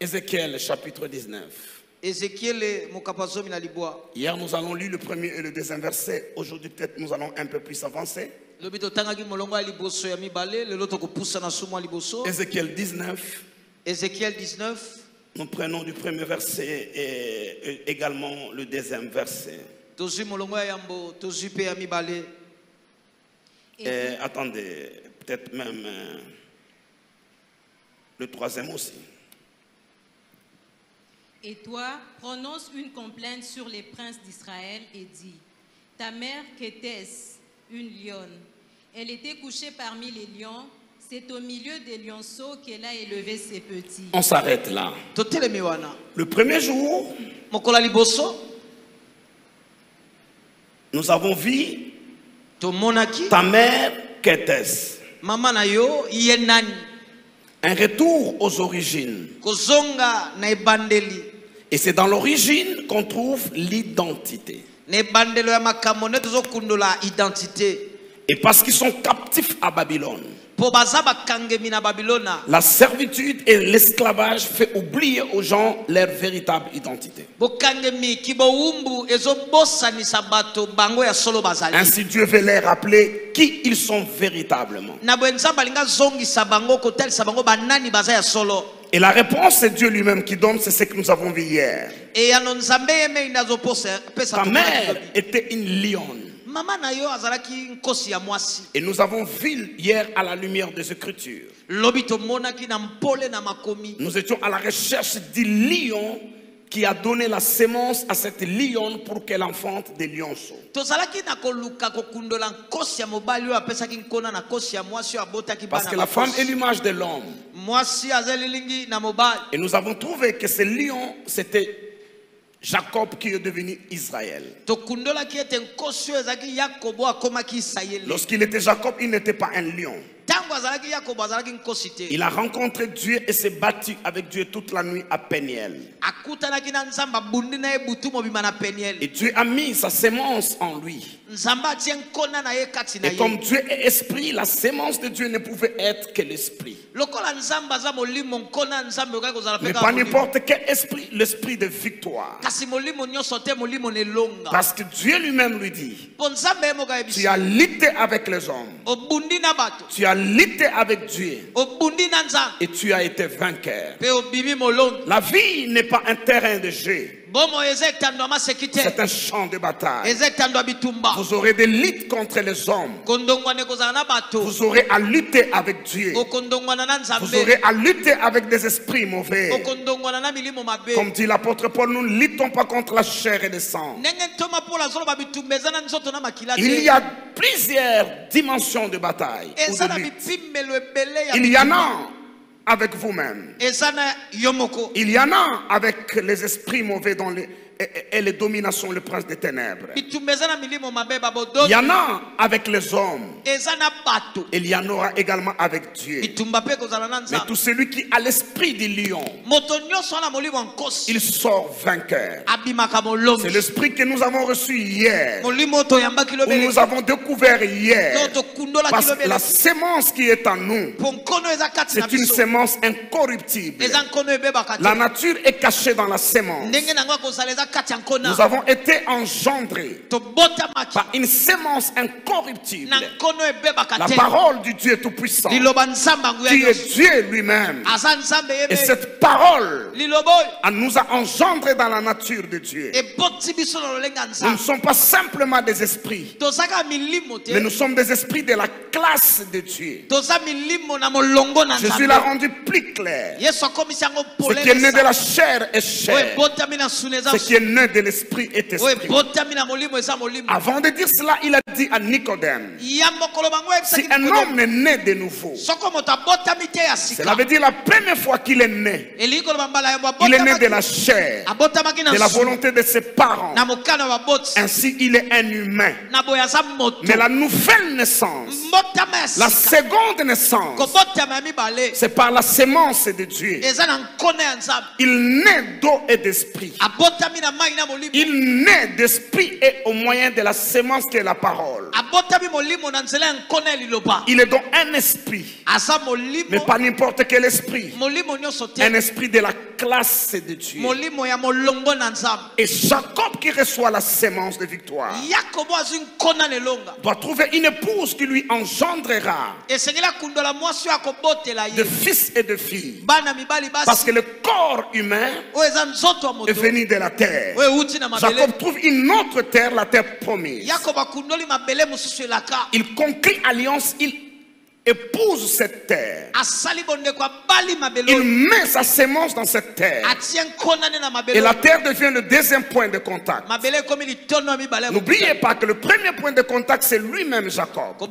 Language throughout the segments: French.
Ézéchiel chapitre 19. ezekiele mokapa zomi na libwa Hier, nous allons lire le premier et le deuxième verset. Aujourd'hui, peut-être, nous allons un peu plus avancer. Ézéchiel 19, ezekiel 19 nous prenons du premier verset et, et également le deuxième verset. Et attendez, peut-être même euh, le troisième aussi. Et toi, prononce une complainte sur les princes d'Israël et dis, ta mère qu'était-ce? Une lionne Elle était couchée parmi les lions, c'est au milieu des lionceaux qu'elle a élevé ses petits. On s'arrête là. Le premier jour, nous avons vu tomonaki ta mère qu'était-ce? Mama na yo ye nani? Un retour aux origines. kozonga na ebandeli. Et c'est dans l'origine qu'on trouve l'identité. na ebandelo ya makambo nde tozokundola identité. Et parce qu'ils sont captifs à Babylone, la servitude et l'esclavage fait oublier aux gens leur véritable identité. Ainsi Dieu veut leur rappeler qui ils sont véritablement. Et la réponse, c'est Dieu lui-même qui donne, c'est ce que nous avons vu hier. Ta mère était une lionne. Et nous avons vu hier à la lumière des Écritures. Nous étions à la recherche du lion qui a donné la sémence à cette lionne pour qu'elle enfante des lionceaux. Parce que la femme est l'image de l'homme. Et nous avons trouvé que ce lion, c'était Jacob qui est devenu Israël. Lorsqu'il était Jacob, il n'était pas un lion. Il a rencontré Dieu et s'est battu avec Dieu toute la nuit à na Et Dieu a mis sa sémence en lui. Et comme Dieu est esprit, la sémence de Dieu ne pouvait être que l'esprit. Mais pas n'importe quel esprit, l'esprit de victoire. Parce que Dieu lui-même lui dit, tu as lutté avec les hommes, tu as lutté avec Dieu. Et tu as été vainqueur. La vie n'est pas un terrain de jeu, c'est un champ de bataille. Vous aurez des luttes contre les hommes. Vous aurez à lutter avec Dieu. Vous aurez à lutter avec des esprits mauvais. Comme dit l'apôtre Paul, nous ne luttons pas contre la chair et le sang. Il y a plusieurs dimensions de bataille. de Il y en a avec vous-même. Il y en a avec les esprits mauvais dans les, et, et- et les dominations, le prince des ténèbres. Il y en a avec les hommes. bato Il y en aura également avec Dieu. Mais tout celui qui a l'esprit du lion, il sort vainqueur. C'est l'esprit que nous avons reçu hier, où nous avons découvert hier. Parce que la sémence qui est en nous, c'est une sémence incorruptible. La nature est cachée dans la sémence. Nous avons été engendrés par une sémence incorruptible. La parole du Dieu Tout-Puissant, qui est Dieu lui-même. Et cette parole nous a engendrés dans la nature de Dieu. Nous ne sommes pas simplement des esprits, mais nous sommes des esprits de la classe de Dieu. Jésus l'a rendu plus clair. Ce qui est né de la chair est chair. Ce qui est né de l'esprit est esprit. Avant de dire cela, il a dit à Nicodème, si un homme est né de nouveau, cela veut dire la première fois qu'il est né, yango il est né de la chair, de la volonté de ses parents. Ainsi, il est un humain. Mais la nouvelle naissance, la seconde naissance, c'est par la sémence de Dieu. Il naît d'eau et d'esprit. Il naît d'esprit et au moyen de la semence qui est la parole. Il est donc un esprit, mais pas n'importe quel esprit. Un esprit de la classe de Dieu. Et Jacob qui reçoit la semence de victoire. Doit trouver une épouse qui lui engendrera. De fils et de filles. Parce que le corps humain est venu de la terre. Jacob trouve une autre terre, la terre promise. Il conclut alliance, il épouse cette terre. Il met sa semence dans cette terre. Et la terre devient le deuxième point de contact. N'oubliez pas que le premier point de contact, c'est lui-même Jacob. Où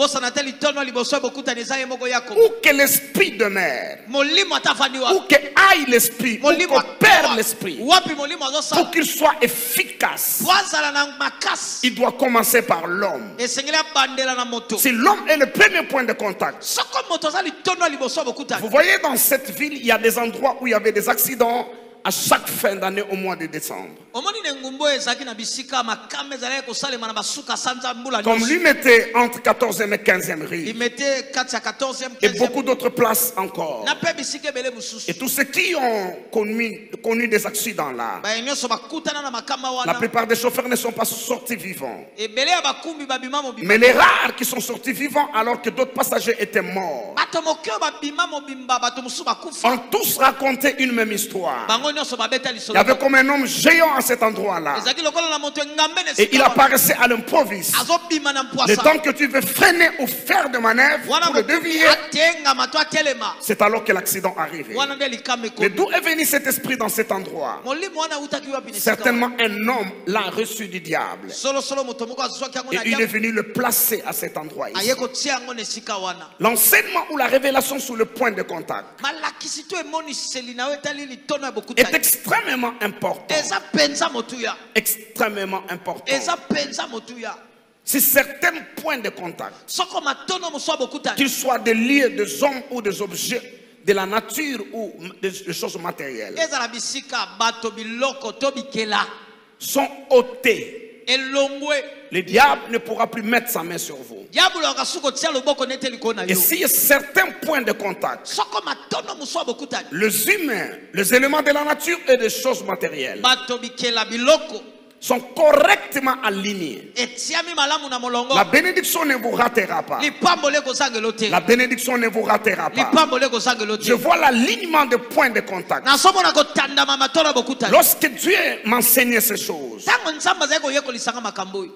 que l'esprit demeure, wapi que aille l'esprit, où molimo qu'opère l'esprit, pour qu'il soit efficace, il doit commencer par l'homme. Si l'homme est le premier point de contact, vous voyez dans cette ville, il y a des endroits où il y avait des accidents à chaque fin d'année au mois de décembre. Mbula Comme lui mettait entre 14e et 15e rue, limete kati ya 14e et 15e beaucoup d'autres places encore. Et tous ceux qui ont connu, connu des accidents là, la plupart des chauffeurs ne sont pas sortis vivants. Mais les rares qui sont sortis vivants alors que d'autres passagers étaient morts. Ont tous raconté une même histoire. Il y avait comme un homme géant à cet endroit-là. Et il apparaissait à l'improviste. Le temps que tu veux freiner ou faire de manœuvre pour le dévier, c'est alors que l'accident likama Mais d'où est venu cet esprit dans cet endroit? Certainement un homme l'a reçu du diable. Et il est venu le placer à cet endroit ici. L'enseignement ou la révélation sur le point de contact est extrêmement important. Extrêmement important. Si certains points de contact, qu'ils soient des lieux, des hommes ou des objets de la nature ou des, des choses matérielles, sont ôtés, le diable ne pourra plus mettre sa main sur vous. Et s'il y a certains points de contact, les humains, les éléments de la nature et des choses matérielles bato bikela alignés. molongo La bénédiction ne vous ratera pas. La bénédiction ne vous ratera pas. Je vois l'alignement de points de contact. Lorsque Dieu m'enseignait ces choses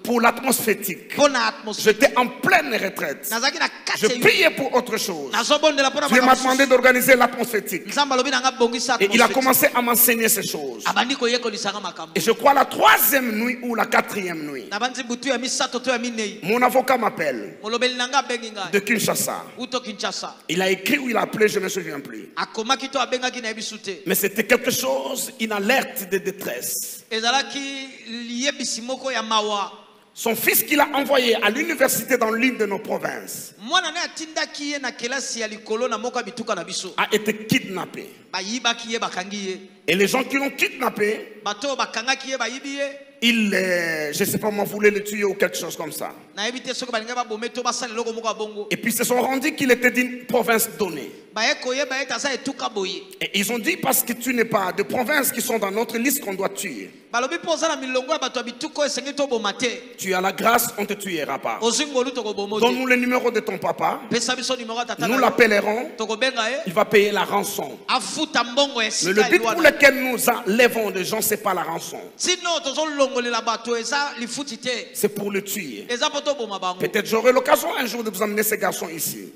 pour atmosphère j'étais en pleine retraite. Je priais pour autre chose. Dieu m'a demandé d'organiser bongisa Et il a commencé à m'enseigner ces choses. Et je crois la troisième nuit ou la quatrième nuit, ya minei. Mon avocat m'appelle. De Kinshasa. Il a écrit ou il a appelé, je ne me souviens plus. Mais c'était quelque chose, une alerte de détresse. Son fils qu'il a envoyé à l'université dans l'une de nos provinces a été kidnappé. Et les gens qui l'ont kidnappé, ils, euh, je sais pas moi, voulaient le tuer ou quelque chose comme ça. Et puis ils se sont rendus qu'il était d'une province donnée. Et ils ont dit parce que tu n'es pas de provinces qui sont dans notre liste qu'on doit tuer. Tu as la grâce, on ne te tuera pas. Donne-nous le numéro de ton papa. Nous l'appellerons. Il va payer la rançon. Mais le but pour lequel nous enlèvons des gens, ce n'est pas la rançon. C'est pour le tuer. Peut-être j'aurai l'occasion un jour de vous amener ces garçons ici.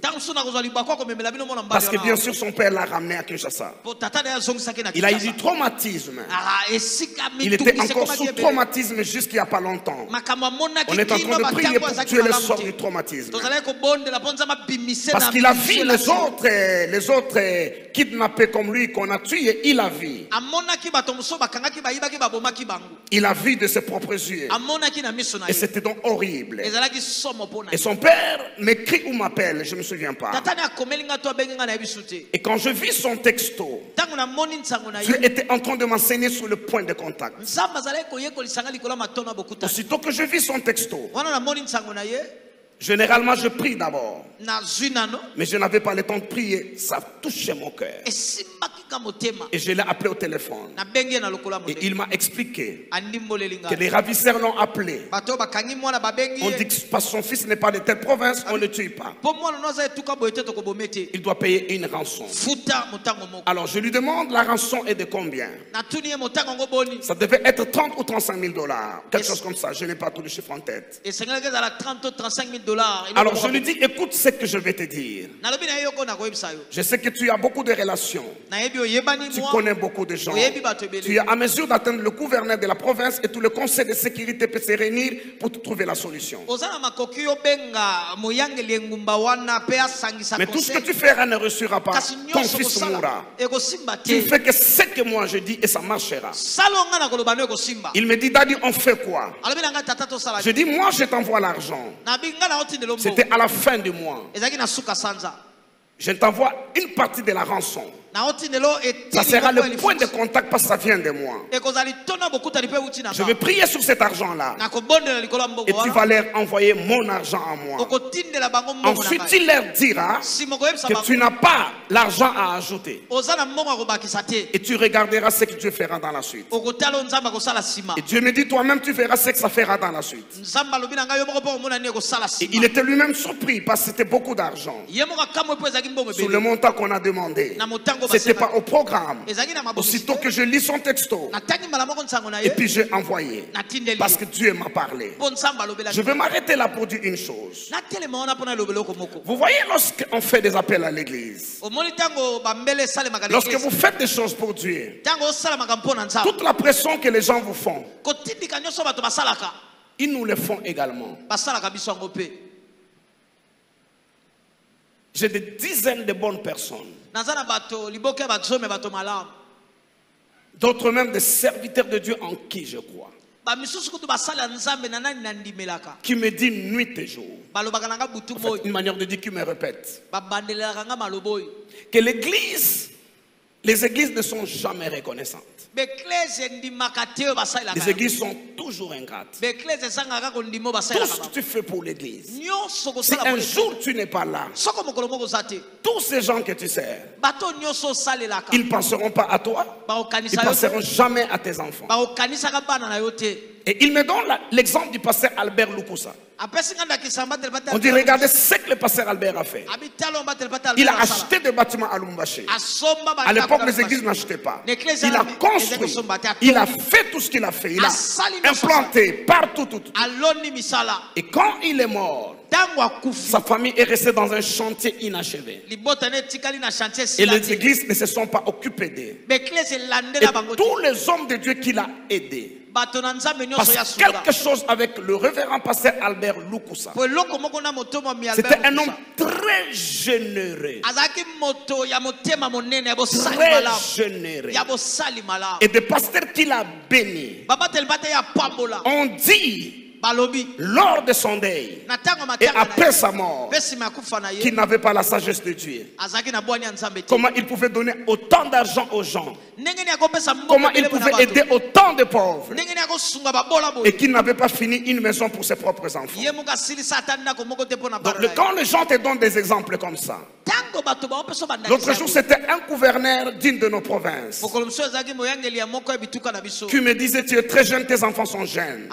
Parce que bien sûr, son père l'a ramené à Kinshasa. Il a eu du traumatisme. Ah, Il était encore sous traumatisme jusqu'il n'y a pas longtemps. On est en train de prier pour tuer le sort du traumatisme. Parce qu'il a vu les autres, euh, les autres euh, kidnappés comme lui qu'on a tués. Il a vu. bayibaki babomaki bango Il a vu de ses propres yeux. Et c'était donc horrible. Et son père m'écrit ou m'appelle, je ne me souviens pas. Et quand je vis son texto, Dieu était en train de m'enseigner sur le point de contact. Aussitôt que je vis son texto, généralement je prie d'abord. Mais je n'avais pas le temps de prier. Ça touchait mon cœur. Et je l'ai appelé au téléphone. Et il m'a expliqué que les ravisseurs l'ont appelé. On dit que parce que son fils n'est pas de telle province, on ne le tue pas. Il doit payer une rançon. Alors je lui demande la rançon est de combien? Ça devait être 30 ou 35 000 dollars. Quelque chose comme ça. Je n'ai pas tous les chiffres en tête. esengelaki ezala 30 to 35 000 dollars Alors je lui dis, écoute ce que je vais te dire. Je sais que tu as beaucoup de relations. Tu connais beaucoup de gens. Tu es à mesure d'atteindre le gouverneur de la province et tout le conseil de sécurité peut se réunir pour te trouver la solution. Mais tout ce que tu feras ne réussira pas. Ton fils mourra. Tu fais que ce que moi je dis et ça marchera. Il me dit, Daddy, on fait quoi? Je dis, moi je t'envoie l'argent. C'était à la fin du mois. Je t'envoie une partie de la rançon. O Ça sera le point de contact parce que ça vient de moi. na Je vais prier sur cet argent-là. Et tu vas leur envoyer mon argent à moi. Ensuite, tu leur diras que tu n'as pas l'argent à ajouter. Et tu regarderas ce que Dieu fera dans la suite. Et Dieu me dit, toi-même, tu verras ce que ça fera dans la suite. Et il était lui-même surpris parce que c'était beaucoup d'argent. Sur le montant qu'on a demandé. C'était pas au programme. Aussitôt que je lis son texto, et puis j'ai envoyé. Parce que Dieu m'a parlé. Je vais m'arrêter là pour dire une chose. Vous voyez, lorsqu'on fait des appels à l'église, lorsque vous faites des choses pour Dieu, toute la pression que les gens vous font, ils nous le font également. J'ai des dizaines de bonnes personnes, d'autres même des serviteurs de Dieu en qui je crois, qui me disent nuit et jour. En fait, une manière de dire qui me répète. Que l'église, les églises ne sont jamais reconnaissantes. Les églises sont toujours ingrates. Tout ce que tu fais pour l'église, si un jour tu n'es pas là, tous ces gens que tu sers, ils ne penseront pas à toi, ils ne penseront jamais à tes enfants. Et il me donne l'exemple du pasteur Albert Lukusa. On dit, regardez ce que le pasteur Albert a fait. Il a acheté des bâtiments à asomba À l'époque, les églises n'achetaient pas. Il a construit, il a fait tout ce qu'il a fait. Il a implanté partout, tout, Et quand il est mort, sa famille est restée dans un chantier inachevé. Et les églises ne se sont pas occupées d'eux. baeklese Et tous les hommes de Dieu qu'il a aidés. Parce quelque chose avec le révérend pasteur Albert Lukusa. C'était un homme très généreux. Très généreux. Et des pasteurs qu'il a bénis. On dit, lors de son deuil et après sa mort, ye n'avait pas la sagesse de Dieu. Comment il pouvait donner autant d'argent aux gens. Comment il pouvait aider autant de pauvres. Et qu'il n'avait pas fini une maison pour ses propres enfants. Donc, quand les gens te donnent des exemples comme ça, l'autre jour c'était un gouverneur d'une de nos provinces qui me disait Tu es très jeune, tes enfants sont jeunes.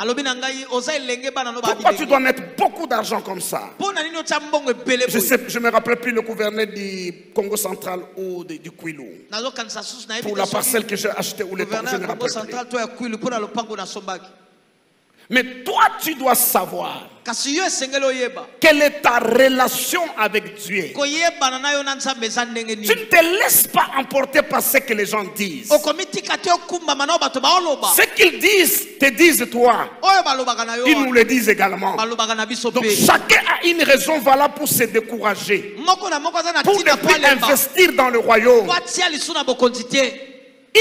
Pourquoi tu dois mettre beaucoup d'argent comme ça Je je me rappelle plus le gouverneur du Congo central ou de- du Kwilu. Pour la parcelle que j'ai achetée ou ne congo central Mais toi, tu dois savoir quelle est ta relation avec Dieu? Tu ne te laisses pas emporter par ce que les gens disent. Ce qu'ils disent, te disent toi. Ils nous le disent également. Donc chacun a une raison valable pour se décourager. Pour ne plus investir dans le royaume.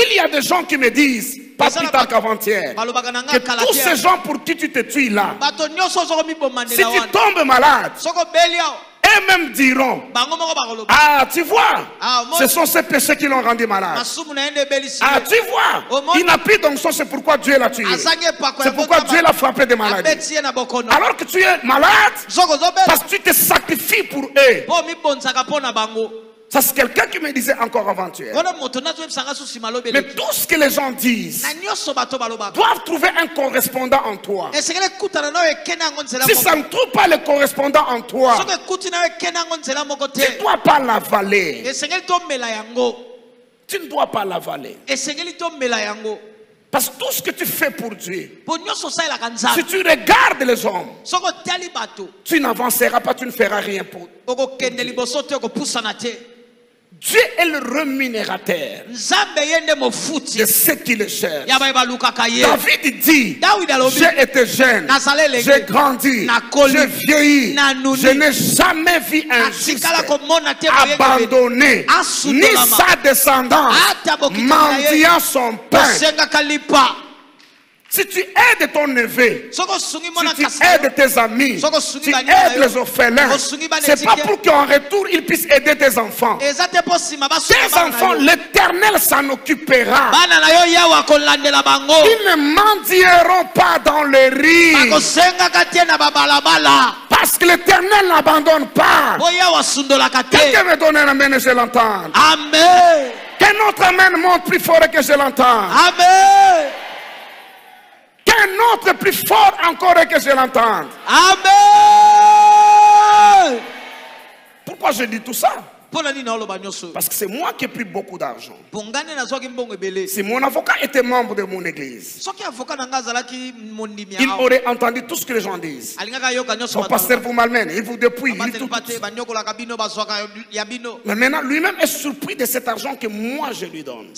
Il y a des gens qui me disent, pas plus tard qu'avant-hier, que tous ces gens pour qui tu te tues là, si tu tombes malade, eux-mêmes diront, ah, tu vois, Ah, ce sont ces péchés qui l'ont rendu malade. Ah, tu vois, il n'a plus d'onction, c'est pourquoi Dieu l'a tué. C'est pourquoi Dieu l'a frappé de maladie. Alors que tu es malade, parce que tu te sacrifies pour eux. Ça, c'est quelqu'un qui me disait encore nsima Mais tout ce que les gens disent doivent trouver un correspondant en toi. nzela Si ça ne trouve pas le correspondant en toi, moko tu ne dois pas l'avaler. Tu ne dois pas l'avaler. Parce que tout ce que tu fais pour Dieu, si tu regardes les hommes, tu n'avanceras pas, tu ne feras rien pour. te Dieu est le rémunérateur de ceux qui le cherchent. David dit, j'ai été jeune, j'ai grandi, j'ai vieilli, je n'ai jamais vu un juste abandonné, ni sa descendance, mendiant son pain. Si tu aides ton neveu, si tu aides tes amis, sungi tu aides les orphelins, c'est pas pour qu'en retour ils puissent aider tes enfants. Tes enfants, l'éternel s'en occupera. Ils ne mendieront pas dans le riz. Parce que l'éternel n'abandonne pas. Quelqu'un me donne un amen et je l'entends. amen Qu'un autre amen monte plus fort et que je l'entends. amen Qu'un autre plus fort encore et que je l'entende. amen Pourquoi je dis tout ça? Parce que c'est moi qui ai pris beaucoup d'argent. Si mon avocat était membre de mon église, il aurait entendu tout ce que les gens disent. Son pasteur vous malmène, il vous dépouille. il tout- Mais maintenant, lui-même est surpris de cet argent que moi je lui donne.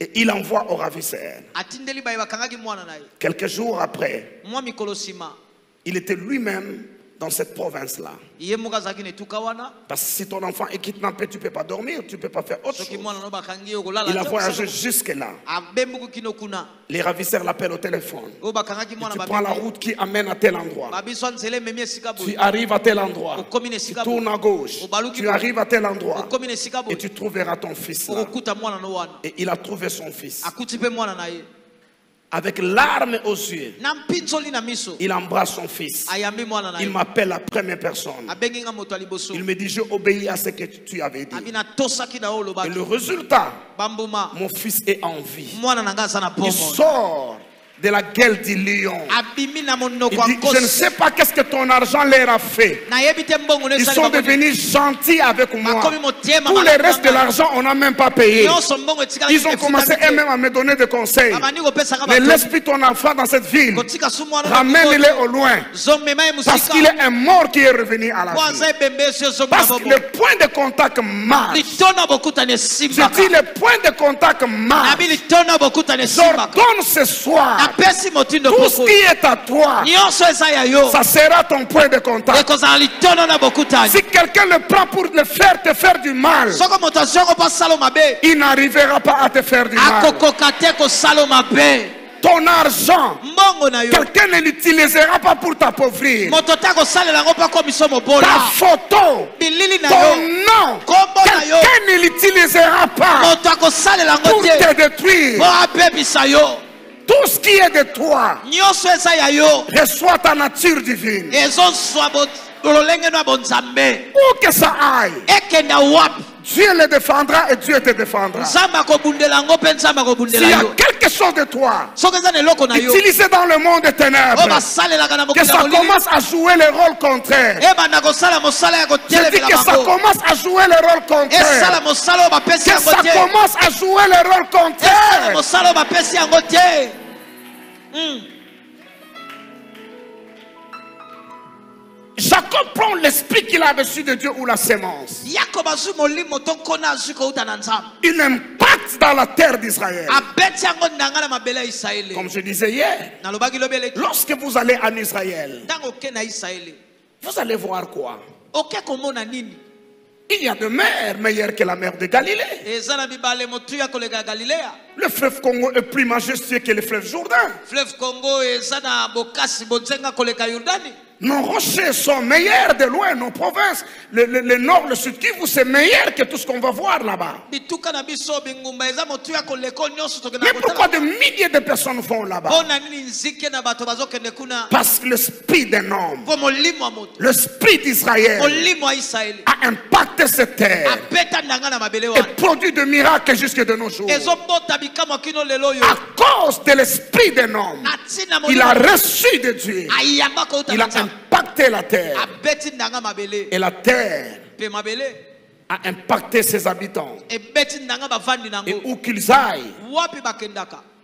Et il envoie au ravisseur. ye Quelques jours après, il était lui-même dans cette province-là. Parce que si ton enfant est kidnappé, tu ne peux pas dormir, tu ne peux pas faire autre chose. Il a voyagé jusque-là. Les ravisseurs l'appellent au téléphone. Tu prends la route qui amène à tel endroit. Tu arrives à tel endroit. Tu tournes à gauche. Tu arrives à tel endroit. Et tu trouveras ton fils là. Et il a trouvé son fils. akuti mpe mwana na ye Avec larmes aux yeux, il embrasse son fils. Il m'appelle la première personne. Il me dit, j'ai obéi à ce que tu avais dit. Et le résultat, mon fils est en vie. Il sort de la gueule du lion. Il dit, je ne sais pas qu'est-ce que ton argent leur a fait. Ils sont devenus gentils avec moi. Tout le reste de l'argent, on n'a même pas payé. Ils ont commencé eux-mêmes à me donner des conseils. laisse plus ton enfant dans cette ville. Ramène-le au loin. Parce qu'il est un mort qui est revenu à la vie. Parce que le point de contact marche. Je dis le point de contact marche. J'ordonne ce soir, tout ce qui est à toi, ça sera ton point de contact. Si quelqu'un le prend pour le faire te faire du mal, il n'arrivera pas à te faire du mal. Ton argent, quelqu'un ne l'utilisera pas pour t'appauvrir. Ta photo, ton nom, quelqu'un ne l'utilisera pas pour te. détruire. Tout ce qui est de toi reçoit ta nature divine. Où que ça aille, Dieu le défendra et Dieu te défendra. S'il y a quelque chose de toi utilisé dans le monde des ténèbres, que ça commence à jouer le rôle contraire. ya Je dis que ça commence à jouer le rôle contraire. Que ça commence à jouer le rôle contraire. Jacob prend l'esprit qu'il a reçu de Dieu ou la sémence. Il impacte dans la terre d'Israël. Comme je disais hier, lorsque vous allez en Israël, vous allez voir quoi? Il y a de mers meilleures que la mer de Galilée. Le fleuve Congo est plus majestueux que le fleuve Jourdain. Nos rochers sont meilleurs de loin, nos provinces. Le, le- le nord, le sud Kivu, c'est meilleur que tout ce qu'on va voir là-bas. Mais pourquoi kotala de milliers de personnes vont là-bas? Parce que l'esprit d'un homme, l'esprit d'Israël a impacté cette terre. Et produit de miracles jusque de nos jours. À cause de l'esprit d'un homme, il a reçu de Dieu. Il a impacté la terre. Et la terre a impacté ses habitants. bavandi Et où qu'ils aillent,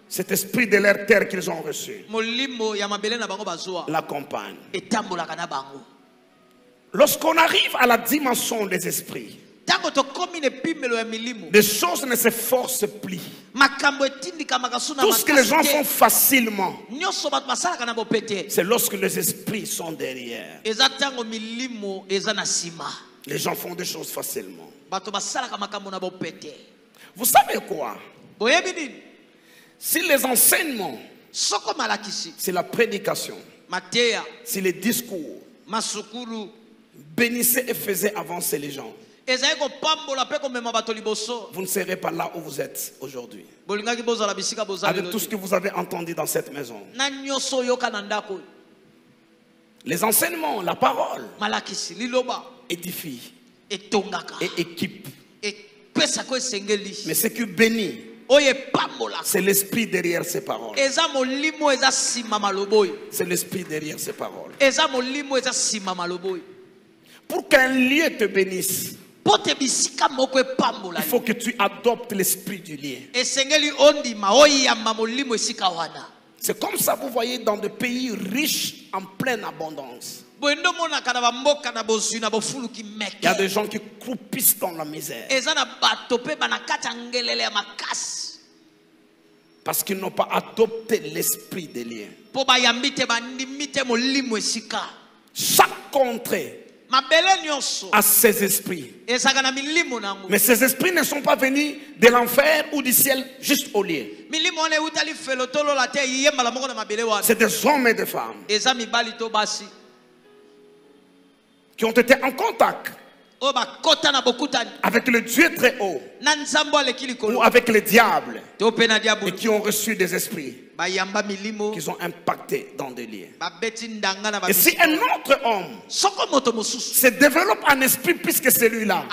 cet esprit de leur terre qu'ils ont reçu l'accompagne. Lorsqu'on arrive à la dimension des esprits, les choses ne se forcent plus. Tout ce que les gens font facilement, c'est lorsque les esprits sont derrière. Les gens font des choses facilement. Vous savez quoi? Si les enseignements, c'est la prédication, si les discours. bénissaient et faisaient avancer les gens, vous ne serez pas là où vous êtes aujourd'hui. Avec tout ce que vous avez entendu dans cette maison. Les enseignements, la parole, etongaka. et esengeli. Mais ce qui bénit, c'est l'esprit derrière ces paroles. C'est l'esprit derrière ces paroles. Pour qu'un lieu te bénisse, il faut que tu adoptes l'esprit du lien. C'est comme ça, vous voyez, dans des pays riches en pleine abondance. Il y a des gens qui croupissent dans la misère parce qu'ils n'ont pas adopté l'esprit des liens. Chaque contrée a ses esprits. Mais ces esprits ne sont pas venus de l'enfer ou du ciel juste au lieu. C'est des hommes et des femmes qui ont été en contact bokutani avec le Dieu très haut. Ou avec le diable to mpe na et qui ont reçu des esprits. Bayamba milimo. Qu'ils ont impactés dans des liens. Et si un autre homme se développe un esprit plus que celui-là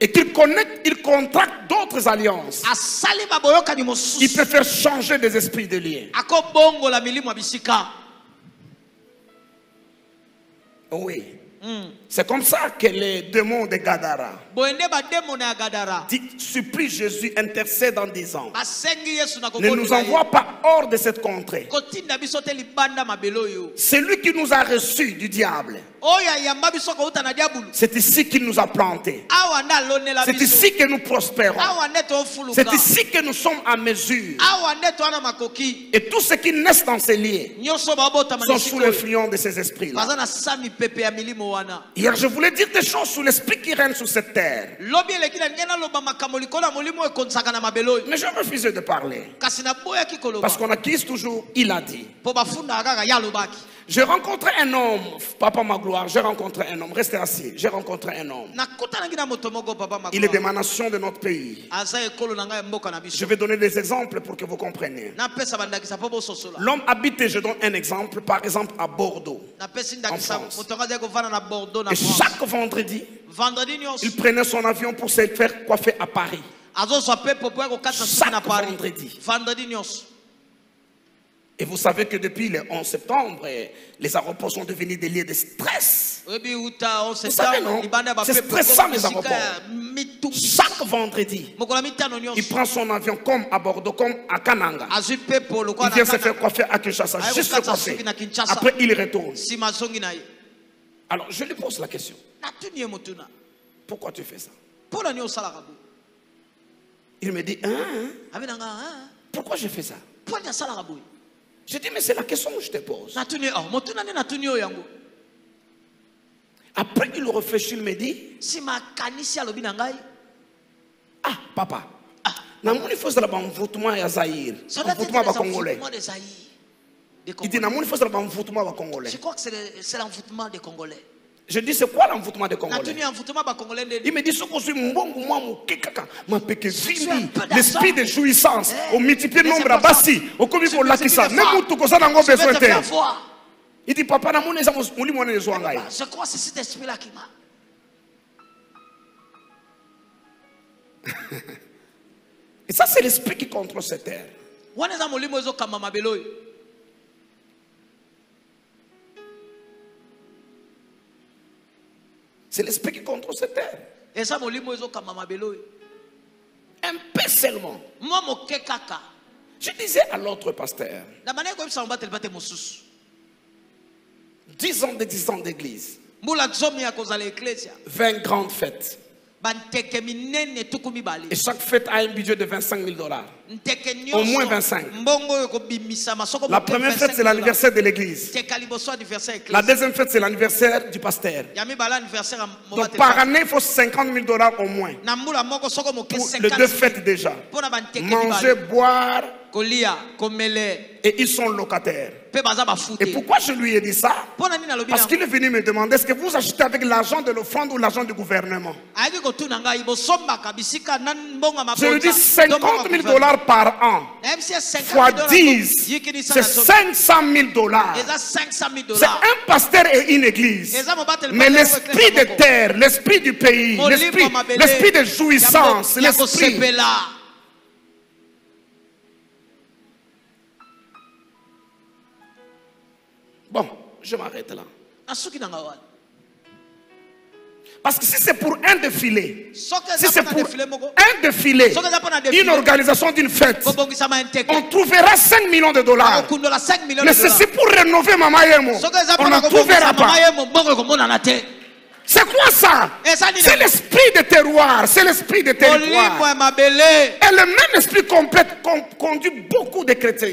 et qu'il connecte, il contracte d'autres alliances, il peut faire changer des esprits de liens. akobongola Oui. C'est comme ça que les démons de Gadara supplie Jésus, intercède en disant Ne nous envoie pas hors de cette contrée. oyo Celui qui nous a reçus du diable, c'est ici qu'il nous a plantés. C'est ici que nous prospérons. C'est ici que nous sommes à mesure. Et tous ceux qui naissent dans ces liens sont sous l'influence de ces esprits-là. Hier, je voulais dire des choses sur l'esprit qui règne sur cette terre. Mais je refusé de parler. Parce qu'on accuse toujours, il a dit. J'ai rencontré un homme, Papa Magloire, j'ai rencontré un homme, restez assis, j'ai rencontré un homme. Il est de ma nation, de notre pays. Je vais donner des exemples pour que vous compreniez. L'homme habité, je donne un exemple, par exemple à Bordeaux. En France. Et chaque vendredi, il prenait son avion pour se faire coiffer à Paris. Chaque vendredi. Et vous savez que depuis le 11 septembre, les aéroports sont devenus des lieux de stress. on savez, non? C'est stressant, les aéroports. Chaque vendredi, il prend son avion comme à Bordeaux, comme à Kananga. Il vient se faire coiffer à Kinshasa, juste se coiffer. Après, il retourne. Alors, je lui pose la question. Pourquoi tu fais ça? Il me dit, hein, hein, "Ah, pourquoi je fais ça? Je dis, mais c'est la question que je te pose. oh, Après, il réfléchit, il me dit Ah, papa, ah. Namoni fozala bamvutuma ya Zaïre, bamvutuma les ba Congolais. envoûtements des Zaïre des Il dit namoni fozala bamvutuma ba Congolais. je crois que c'est l'envoûtement des Congolais Je dis c'est quoi l'envoûtement des Congolais? Il me dit soki ozwi mbongo mwa moke kaka mapeke tu as vimbi l'esprit de jouissance eh, omultiplie mais nombre c'est ya pas basi okomi Tu kolakisa. multiplies me les mutu koza nango Je vais besoin te. faire il dit papa namoni eza mos- molimo wana ezwa ngai. Je crois que c'est cet esprit-là qui m'a. et ça c'est l'esprit qui contrôle cette terre c'est l'esprit qui contrôle cette terre. Un peu seulement. Je disais à l'autre pasteur mobateli bate mosusu 10 ans d'existence d'église mbula zomi ya kozala eklesia 20 grandes fêtes. Et chaque fête a un budget de 25 000 dollars Au moins nyonso 25. mbongo oyo kobimisama soko la première 25 fête c'est dollars. l'anniversaire de l'église la deuxième fête c'est l'anniversaire du pasteur Donc par année, il faut 50 000 dollars au moins. Pour les deux 50 fêtes déjà. Manger, boire, et ils sont locataires. Et pourquoi je lui ai dit ça? Parce qu'il est venu me demander est-ce que vous achetez avec l'argent de l'offrande ou l'argent du gouvernement? Je lui to mbongo 50 ya 000 gouvernement. Dollars par an. nayebisi ye 50 Fois dollars 10, yikinisa c'est na zomi. 500 000 dollars. eza 500 000 C'est un pasteur et une église. Mais l'esprit de terre, l'esprit du pays, l'esprit de jouissance, l'esprit. Bon, je m'arrête là. Parce que si c'est pour un défilé, si c'est pour un défilé, une organisation d'une fête, on trouvera 5 millions de dollars. okundola 5 millions Mais si pour rénover Mama Yemo, on n'en trouvera pas. C'est quoi ça? Nini C'est l'esprit de terroir, c'est l'esprit de mabele Et le même esprit complète con- conduit beaucoup de chrétiens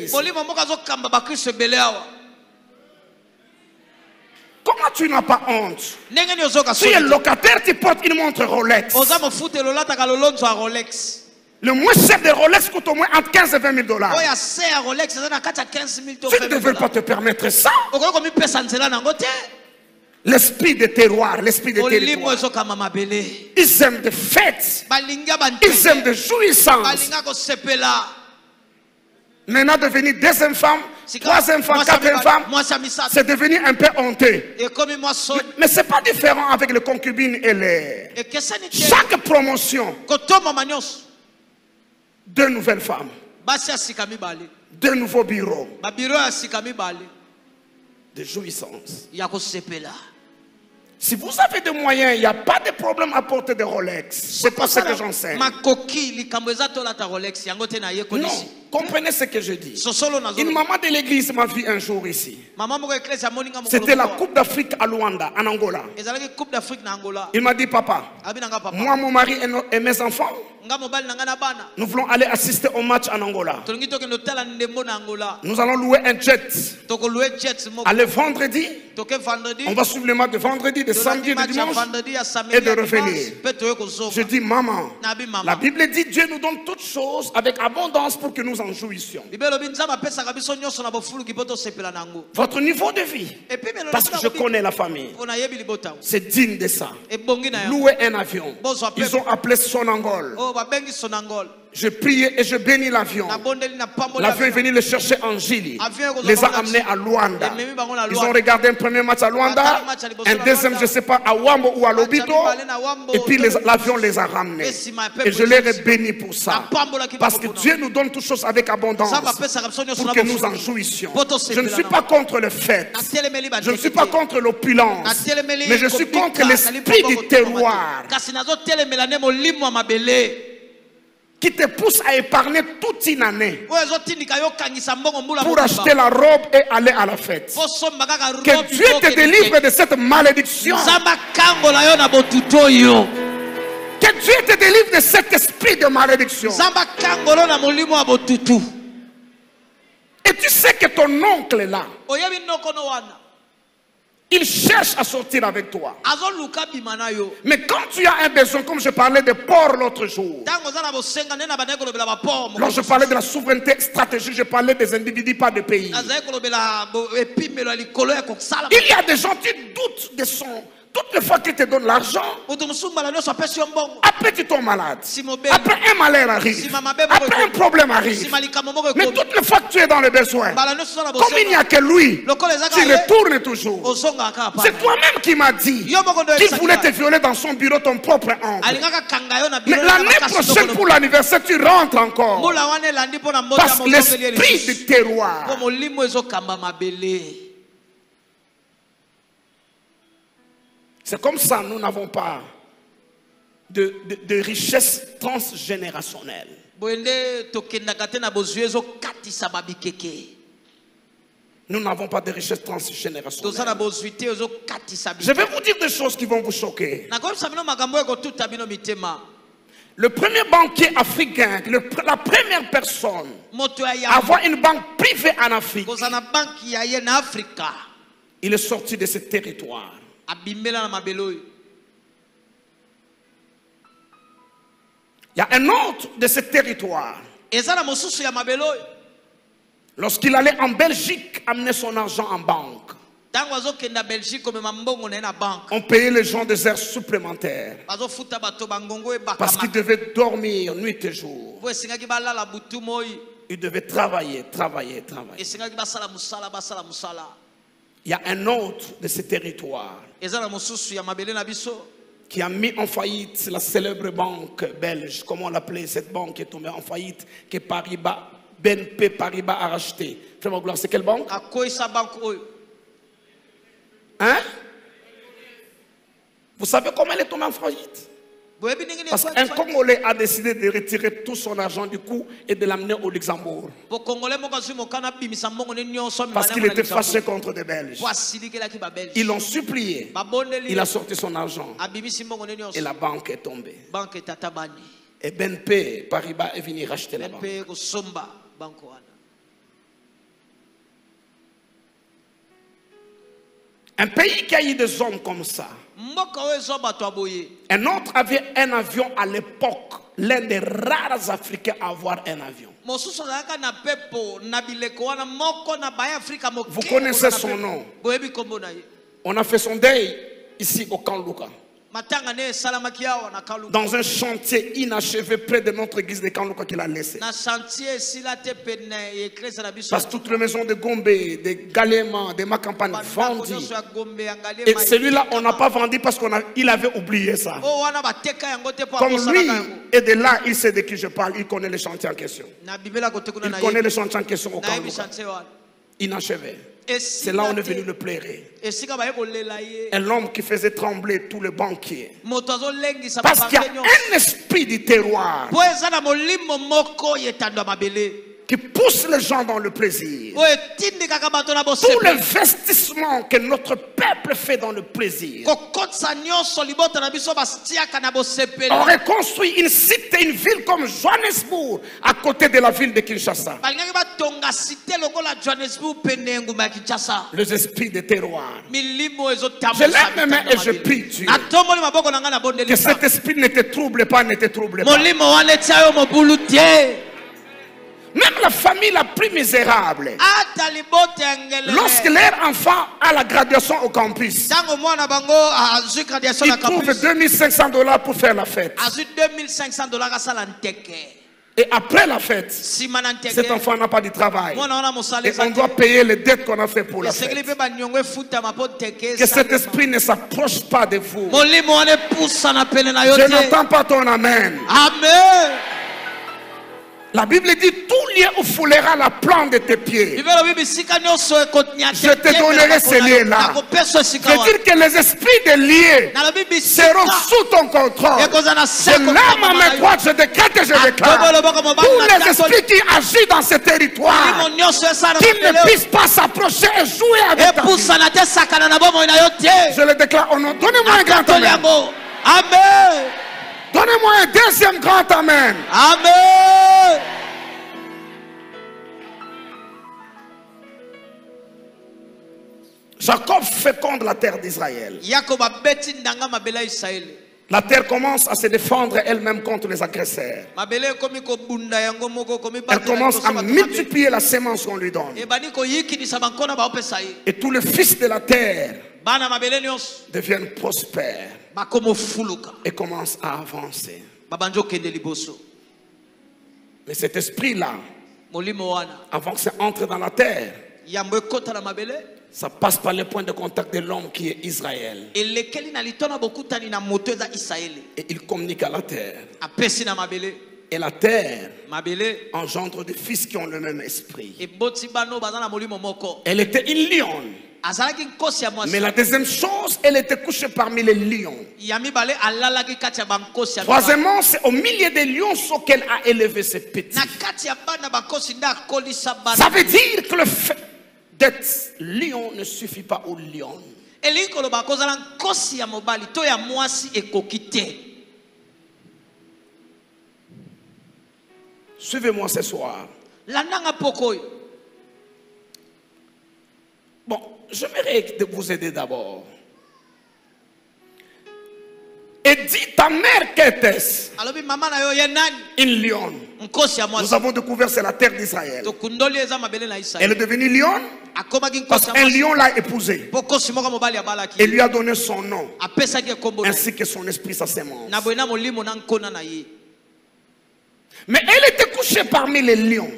Comment tu n'as pas honte? Soni te? locataire, tu portes une montre Rolex. Le moins cher de Rolex coûte au moins entre 15 et 20 000 dollars. oyo ase ya rolex eza na kati ya 15 000 to Tu ne 20 000 devrais pas te permettre ça. te L'esprit de terroir, l'esprit de territoire. Ils aiment des fêtes. Ils aiment banteke de jouissance. balinga kosepela Maintenant, devenir deuxième femme, troisième femme, quatrième femme, c'est devenu un peu honteux. Mais ce n'est pas différent avec les concubines et les. Chaque promotion, deux nouvelles femmes, mibale deux nouveaux bureaux. Mibale de jouissance. Si vous avez des moyens, il n'y a pas de problème à porter des Rolex. C'est pas ce que j'enseigne. Non, comprenez ce que je dis. Une maman de l'église m'a vu un jour ici. C'était la. Coupe d'Afrique à Luanda, en Angola. Il m'a dit, papa, moi, mon mari et, mes enfants, nous voulons aller assister au match en Angola. Nous allons louer un jet. Aller vendredi, on va suivre le match de vendredi, de samedi de dimanche. et de revenir. Je dis, maman, la Bible dit Dieu nous donne toutes choses avec abondance pour que nous en Votre niveau de vie, parce que je connais la famille, c'est digne de ça. Louer un avion. Ils ont appelé Sonangol. Je priais et je bénis l'avion. L'avion est venu les chercher en Gili. Les a amenés à Luanda. Ils ont regardé un premier match à Luanda, un deuxième, je ne sais pas, à Wambo ou à Lobito. Et puis l'avion les a ramenés. Et je les ai bénis pour ça. Parce que. Dieu nous donne toutes choses avec abondance. Pour que nous en jouissions. Je ne suis pas contre fêtes. natelemeli Je ne suis pas contre l'opulence. Mais je suis contre l'esprit du terroir kasi nazotelemela nde molimo ya mabele qui te pousse à épargner toute une année pour acheter la robe et aller à la fête. Que Dieu te délivre de cette malédiction. Que Dieu te délivre de cet esprit de malédiction. Et tu sais que ton oncle là, nokono wana Il cherche à sortir avec toi. Mais quand tu as un besoin, comme je parlais de porc l'autre jour, lorsque je parlais de la souveraineté stratégique, je parlais des individus, pas des pays. Il y a des gens qui doutent de son. Toutes les fois qu'ils te donnent l'argent, après tu tombes malade. Après un malheur arrive. Après un problème arrive. Mais toutes les fois que tu es dans le besoin, na comme il n'y a que lui, tu kaka ye retournes toujours. C'est toi-même qui m'as dit qu'il voulait te violer dans son bureau, ton propre na Mais l'année prochaine pour l'anniversaire, tu rentres encore. Parce l'esprit du terroir. C'est comme ça, nous n'avons pas de, de, de richesse transgénérationnelle. Nous n'avons pas de richesse transgénérationnelle. Je vais vous dire des choses qui vont vous choquer. Le premier banquier africain, le- la première personne à avoir une banque privée en Afrique, il est sorti de ce territoire. Abimbela na Il y a un autre de ce territoire. Lorsqu'il allait en Belgique amener son argent en banque, on payait les gens des heures supplémentaires. Bangongo parce qu'ils devaient dormir nuit et jour. Ils devaient travailler, travailler, travailler. Il y a un autre de ce territoire qui a mis en faillite la célèbre banque belge, comment on l'appelait cette banque qui est tombée en faillite, que Paribas, BNP Paribas a racheté. Frère Gloire, c'est quelle banque? Hein? Vous savez comment elle est tombée en faillite? Parce qu'un Congolais a décidé de retirer tout son argent du coup et de l'amener au Luxembourg. Parce qu'il était fâché contre des Belges. Ils l'ont supplié. Il a sorti son argent et la banque est tombée. Et BNP Paribas est venu racheter la banque. Un pays qui a eu des hommes comme ça. Un autre avait un avion à l'époque, l'un des rares Africains à avoir un avion. Vous connaissez son nom. On a fait son deuil ici au camp Luka, dans un chantier inachevé près de notre église de camp Luka qu'il a laissé. Parce que toutes les maisons de Gombe, de Galéma, de ma campagne vendues. Et celui-là, on n'a pas vendu parce qu'il avait oublié ça. mpo Comme lui est de là, il sait de qui je parle, il connaît le chantier en question. Il na connaît le yebi chantier en question au Inachevé. C'est là où on est venu le ye Un homme qui faisait trembler tous les banquiers. Parce qu'il y a un esprit du terroir qui pousse les gens dans le plaisir. Tout l'investissement que notre peuple fait dans le plaisir kokotisa nyonso libota na biso batiaka na bosepeli aurait construit une cité, une ville comme Johannesburg à côté de la ville de Kinshasa. Les esprits de terroir. Je lève mes mains et je prie Dieu. Que cet esprit ne te trouble pas, ne te trouble pas. Même la famille la plus misérable, lorsque leur enfant a la graduation au campus, ils trouvent campus 2500 dollars pour faire la fête. azwi 2500 dollars asala nteke Et après la fête, cet enfant n'a pas de travail. Et on doit payer les dettes qu'on a fait pour la fête. Que cet esprit ne s'approche pas de vous. Je te n'entends pas ton amen. amen La Bible dit tout lieu où foulera la plante de tes pieds. Je te donnerai ce lieu-là. nakopesa esika Je wana veux dire que les esprits de lieux nalobi seront sous ton contrôle. Je lève ma main droite, je décrète et je déclare. Loboko mobali Tous les esprits qui agissent dans ce territoire, limo nyonso esala qui ne puissent pas s'approcher et jouer avec ta vie. te Je le déclare au nom. Donnez-moi un grand amen. Donnez-moi un deuxième grand amen. amen Jacob féconde la terre d'Israël. La terre commence à se défendre elle-même contre les agresseurs. Elle commence à multiplier la sémence qu'on lui donne. Et tous les fils de la terre deviennent prospères et commencent à avancer. Mais cet esprit-là, avant que ça entre dans la terre, ça passe par le point de contact de l'homme qui est Israël. Et il communique à la terre. Et la terre engendre des fils qui ont le même esprit. Elle était une lionne. Mais la deuxième chose, elle était couchée parmi les lions. Troisièmement, c'est au milieu des lionceaux qu'elle a élevé ses petits. Ça veut dire que le fait d'être lion ne suffit pas aux lions. Suivez-moi ce soir. Bon, j'aimerais de vous aider d'abord. Et dis ta mère qu'était-ce Une lionne. Nous avons découvert c'est la terre d'Israël. Elle est devenue lionne parce qu'un lion l'a épousée. Et lui a donné son nom. Ainsi que son esprit, sa sémence. na boye na molimo na nkona na ye Mais elle était couchée parmi les lions.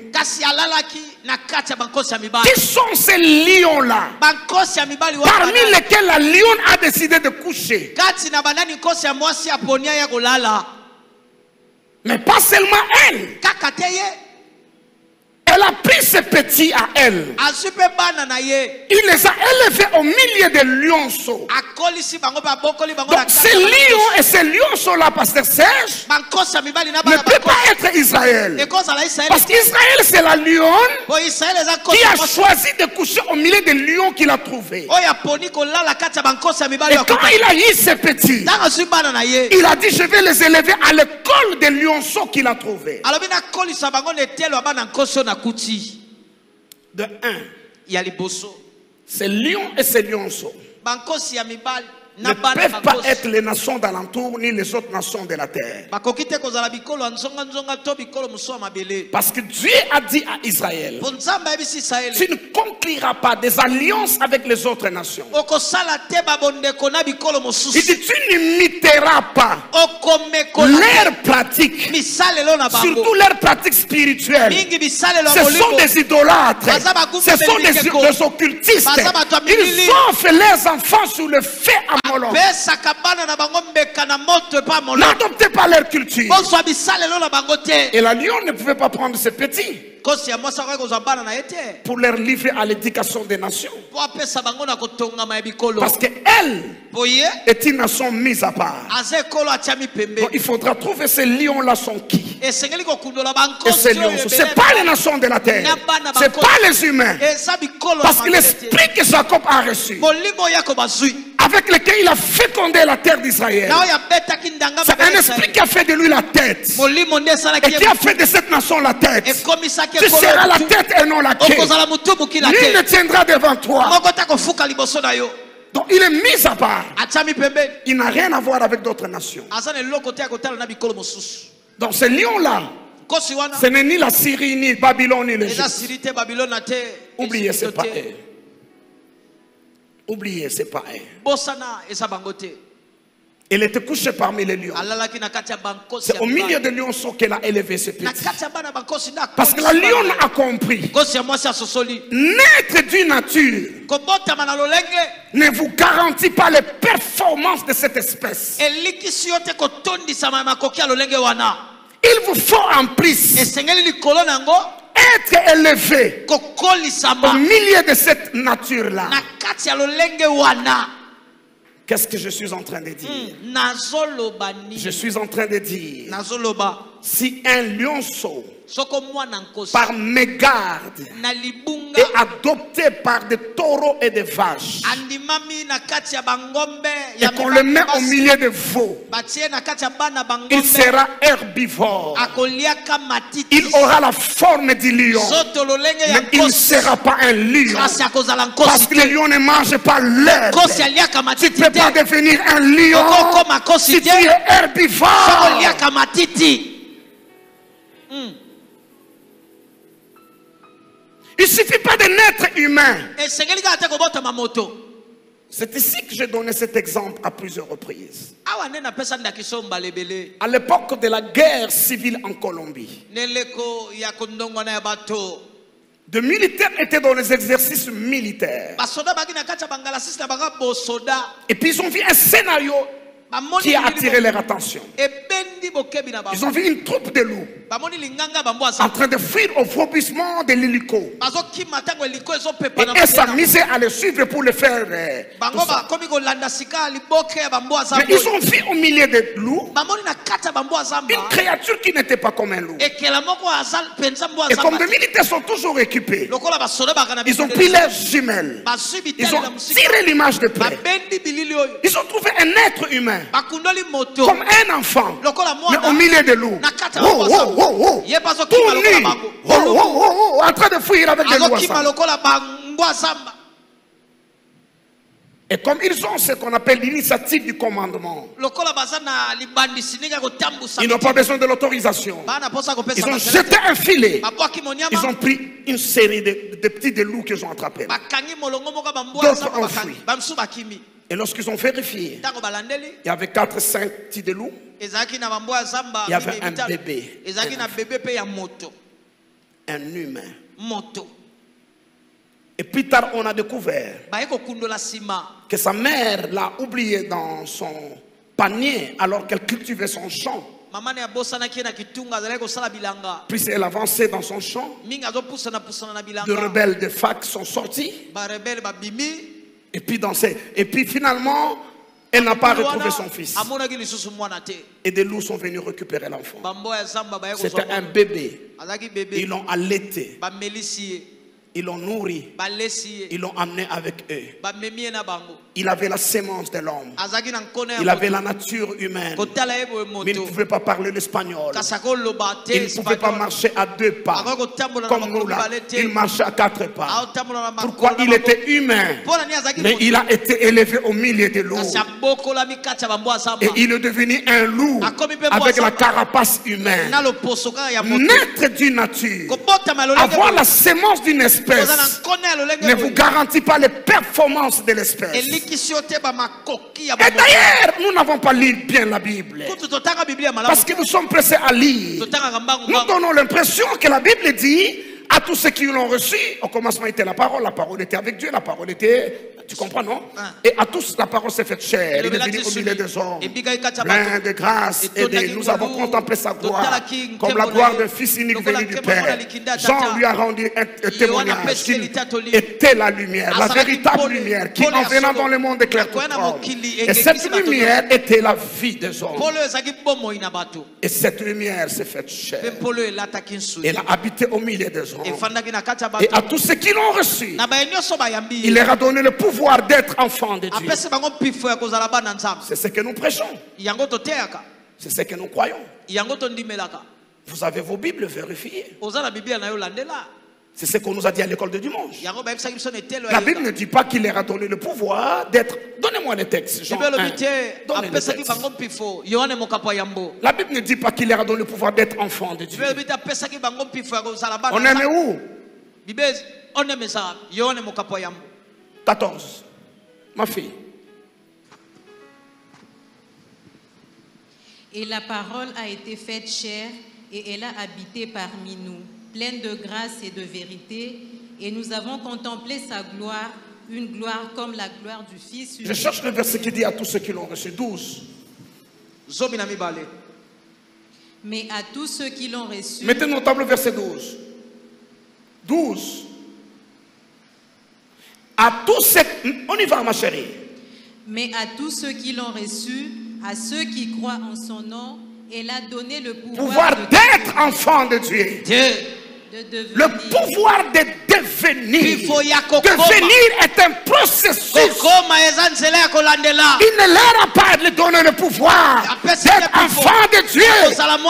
Qui sont ces lions-là? Parmi lesquels la lionne a décidé de coucher. Mais pas seulement elle. kaka te ye Elle a pris ses petits à elle. Il les a élevés au milieu des lionceaux. Donc ces lions et ces lionceaux-là, pasteur Serge, ne peut pas être Israël. Parce qu'Israël, c'est la lionne qui a choisi de coucher au milieu des lions qu'il a mibali Et quand il a eu ses petits, il a dit, je vais les élever à l'école des lionceaux qu'il a trouvés. De un, ya liboso ces lions et ces lionceaux bankosi ya mibali ne peuvent pas être les nations d'alentour ni les autres nations de la terre. Parce que Dieu a dit à Israël, tu ne concluras pas des alliances avec les autres nations. Il dit, tu n'imiteras pas leurs pratiques, surtout leurs pratiques spirituelles. Ce sont des idolâtres. Ce sont des, occultistes. Ils offrent leurs enfants sous le à Moloch. pesaka bana na bango mbeka na moto epa molo N'adoptez pas leur culture. bozwa bisalelo na bango te Et la lionne ne pouvait pas prendre ses petits kosi ya mwasi akoki kozwa bana na ye te pour les livrer à l'éducation des nations. mpo apesa bango na kotongama ya bikolo Parce qu'elle po ye est une nation mise à part. aza ekolo atiami Donc pembe il faudra trouver ces lions-là sont qui esengeli kokundola bankosi lions, oyo ce n'est pas les nations de la terre. Ce pas les humains. eza bikolo Parce que l'esprit que Jacob a reçu, molimo oyo avec lequel il a fécondé la terre d'Israël, c'est un esprit qui a fait de lui la tête. Et qui a fait de cette nation la tête. Tu seras la tête et non la queue. Lui ne tiendra devant toi. Donc il est mis à part. Il n'a rien à voir avec d'autres nations. Donc ce lion-là, ce n'est ni la Syrie, ni Babylone, ni l'Égypte. Oubliez, Égypte pas. Oubliez, c'est pas te Elle était couchée parmi les lions. C'est au milieu des lionceaux qu'elle a élevé ses petits. Parce que la lionne a compris. Naître d'une nature ne vous garantit pas les performances de cette espèce. Il vous faut en plus être élevé au milieu de cette nature-là. Qu'est-ce que je suis en train de dire? Nazoloba Je suis en train de dire si un lionceau, par mégarde, est adopté par des taureaux et des vaches, et qu'on le met au milieu de veaux, il sera herbivore. Il aura la forme du lion, mais il ne sera pas un lion. Parce que le lion ne mange pas l'herbe. Tu ne peux pas devenir un lion si tu es herbivore. Il ne suffit pas de naître humain. C'est ici que j'ai donné cet exemple à plusieurs reprises. À l'époque de la guerre civile en Colombie, des militaires étaient dans les exercices militaires. Et puis ils ont vu un scénario qui a attiré leur attention. Ils ont vu une troupe de loups en train de fuir au vomissement de l'hélico. Et nzela. s'amusaient à les suivre pour le faire. euh, aza Mais ils ont vu au milieu des loups. Une créature qui n'était pas comme un loup. Et comme les militaires sont toujours équipés, ils ont pris leurs jumelles. Ils ont tiré l'image de près. Ils ont trouvé un être humain, comme un enfant, mais au milieu des loups. Oh, oh, Tout nu. en train de fuir avec bambo azamba Et comme ils ont ce qu'on appelle l'initiative du commandement, ils n'ont pas besoin de l'autorisation. Ils ont jeté un filet. Ils ont pris une série de, de petits de loups qu'ils ont attrapés. D'autres ont fui. Et lorsqu'ils ont vérifié, il y avait 4-5 petits de loups. Il y avait un bébé. moto un humain. moto Et plus tard, on a découvert que sa mère l'a oublié dans son panier alors qu'elle cultivait son champ. Puis elle avançait dans son champ. bilanga rebelles de fac sont sortis. Et puis, dans et puis finalement, elle n'a pas retrouvé son fils. Et des loups sont venus récupérer l'enfant. C'était un bébé. Ils l'ont allaité. Ils l'ont nourri. Ils l'ont amené avec eux. Il avait la sémence de l'homme. Il avait la nature humaine. Mais il ne pouvait pas parler l'espagnol. Il ne pouvait pas marcher à deux pas. Comme nous là. Il marchait à quatre pas. Pourquoi il était humain? Mais il a été élevé au milieu ya zamba Et il est devenu un loup avec la carapace humaine. Naître d'une nature, avoir la sémence d'une espèce ne vous garantit pas les performances de l'espèce. Et d'ailleurs, nous n'avons pas lu bien la Bible. Parce que nous sommes pressés à lire. Nous donnons l'impression que la Bible dit à tous ceux qui l'ont reçu, au commencement était la parole, la parole était avec Dieu, la parole était, tu comprends non Ah. Et à tous la parole s'est faite chair, il est venu au milieu des hommes, plein de grâce. Et de, Etondaki nous avons contemplé sa gloire, Totalaki comme la gloire d'un fils unique Lokola venu du Père. Jean lui a rendu un, témoignage qu'il était la lumière, la véritable lumière qui en venant dans le monde éclaire tout homme. Et cette lumière était la vie des hommes. Et cette lumière s'est faite nsudi Elle a habité au milieu des hommes. Et à tous ceux qui l'ont reçu, il leur a donné le pouvoir d'être enfants de Dieu. C'est ce que nous prêchons. C'est ce que nous croyons. Vous avez vos Bibles vérifiées. C'est ce qu'on nous a dit à l'école de dimanche. La Bible ne dit pas qu'il leur a donné le pouvoir d'être. Donnez-moi les textes. Jean bible 1. elobi te Donnez les apesaki textes. bango mpifo yohane mokapo ya yambo La Bible ne dit pas qu'il leur a donné le pouvoir d'être enfants de Dieu. On nzambe. où? Mokapo ya yambo 14. Ma fille. Et la parole a été faite chair et elle a habité parmi nous, pleine de grâce et de vérité. Et nous avons contemplé sa gloire, une gloire comme la gloire du Fils Je cherche le verset qui dit à tous ceux qui l'ont reçu. 12. zomi na mibale Mais à tous ceux qui l'ont reçu, Mettez notable verset 12. 12. À tous ceux... On y va, ma chérie. mais à tous ceux qui l'ont reçu, à ceux qui croient en son nom, Elle a donné le pouvoir, d'être enfant de Dieu. devenir. Le pouvoir de devenir. Devenir est un processus. Il ne leur a pas donné le pouvoir d'être enfant de Dieu.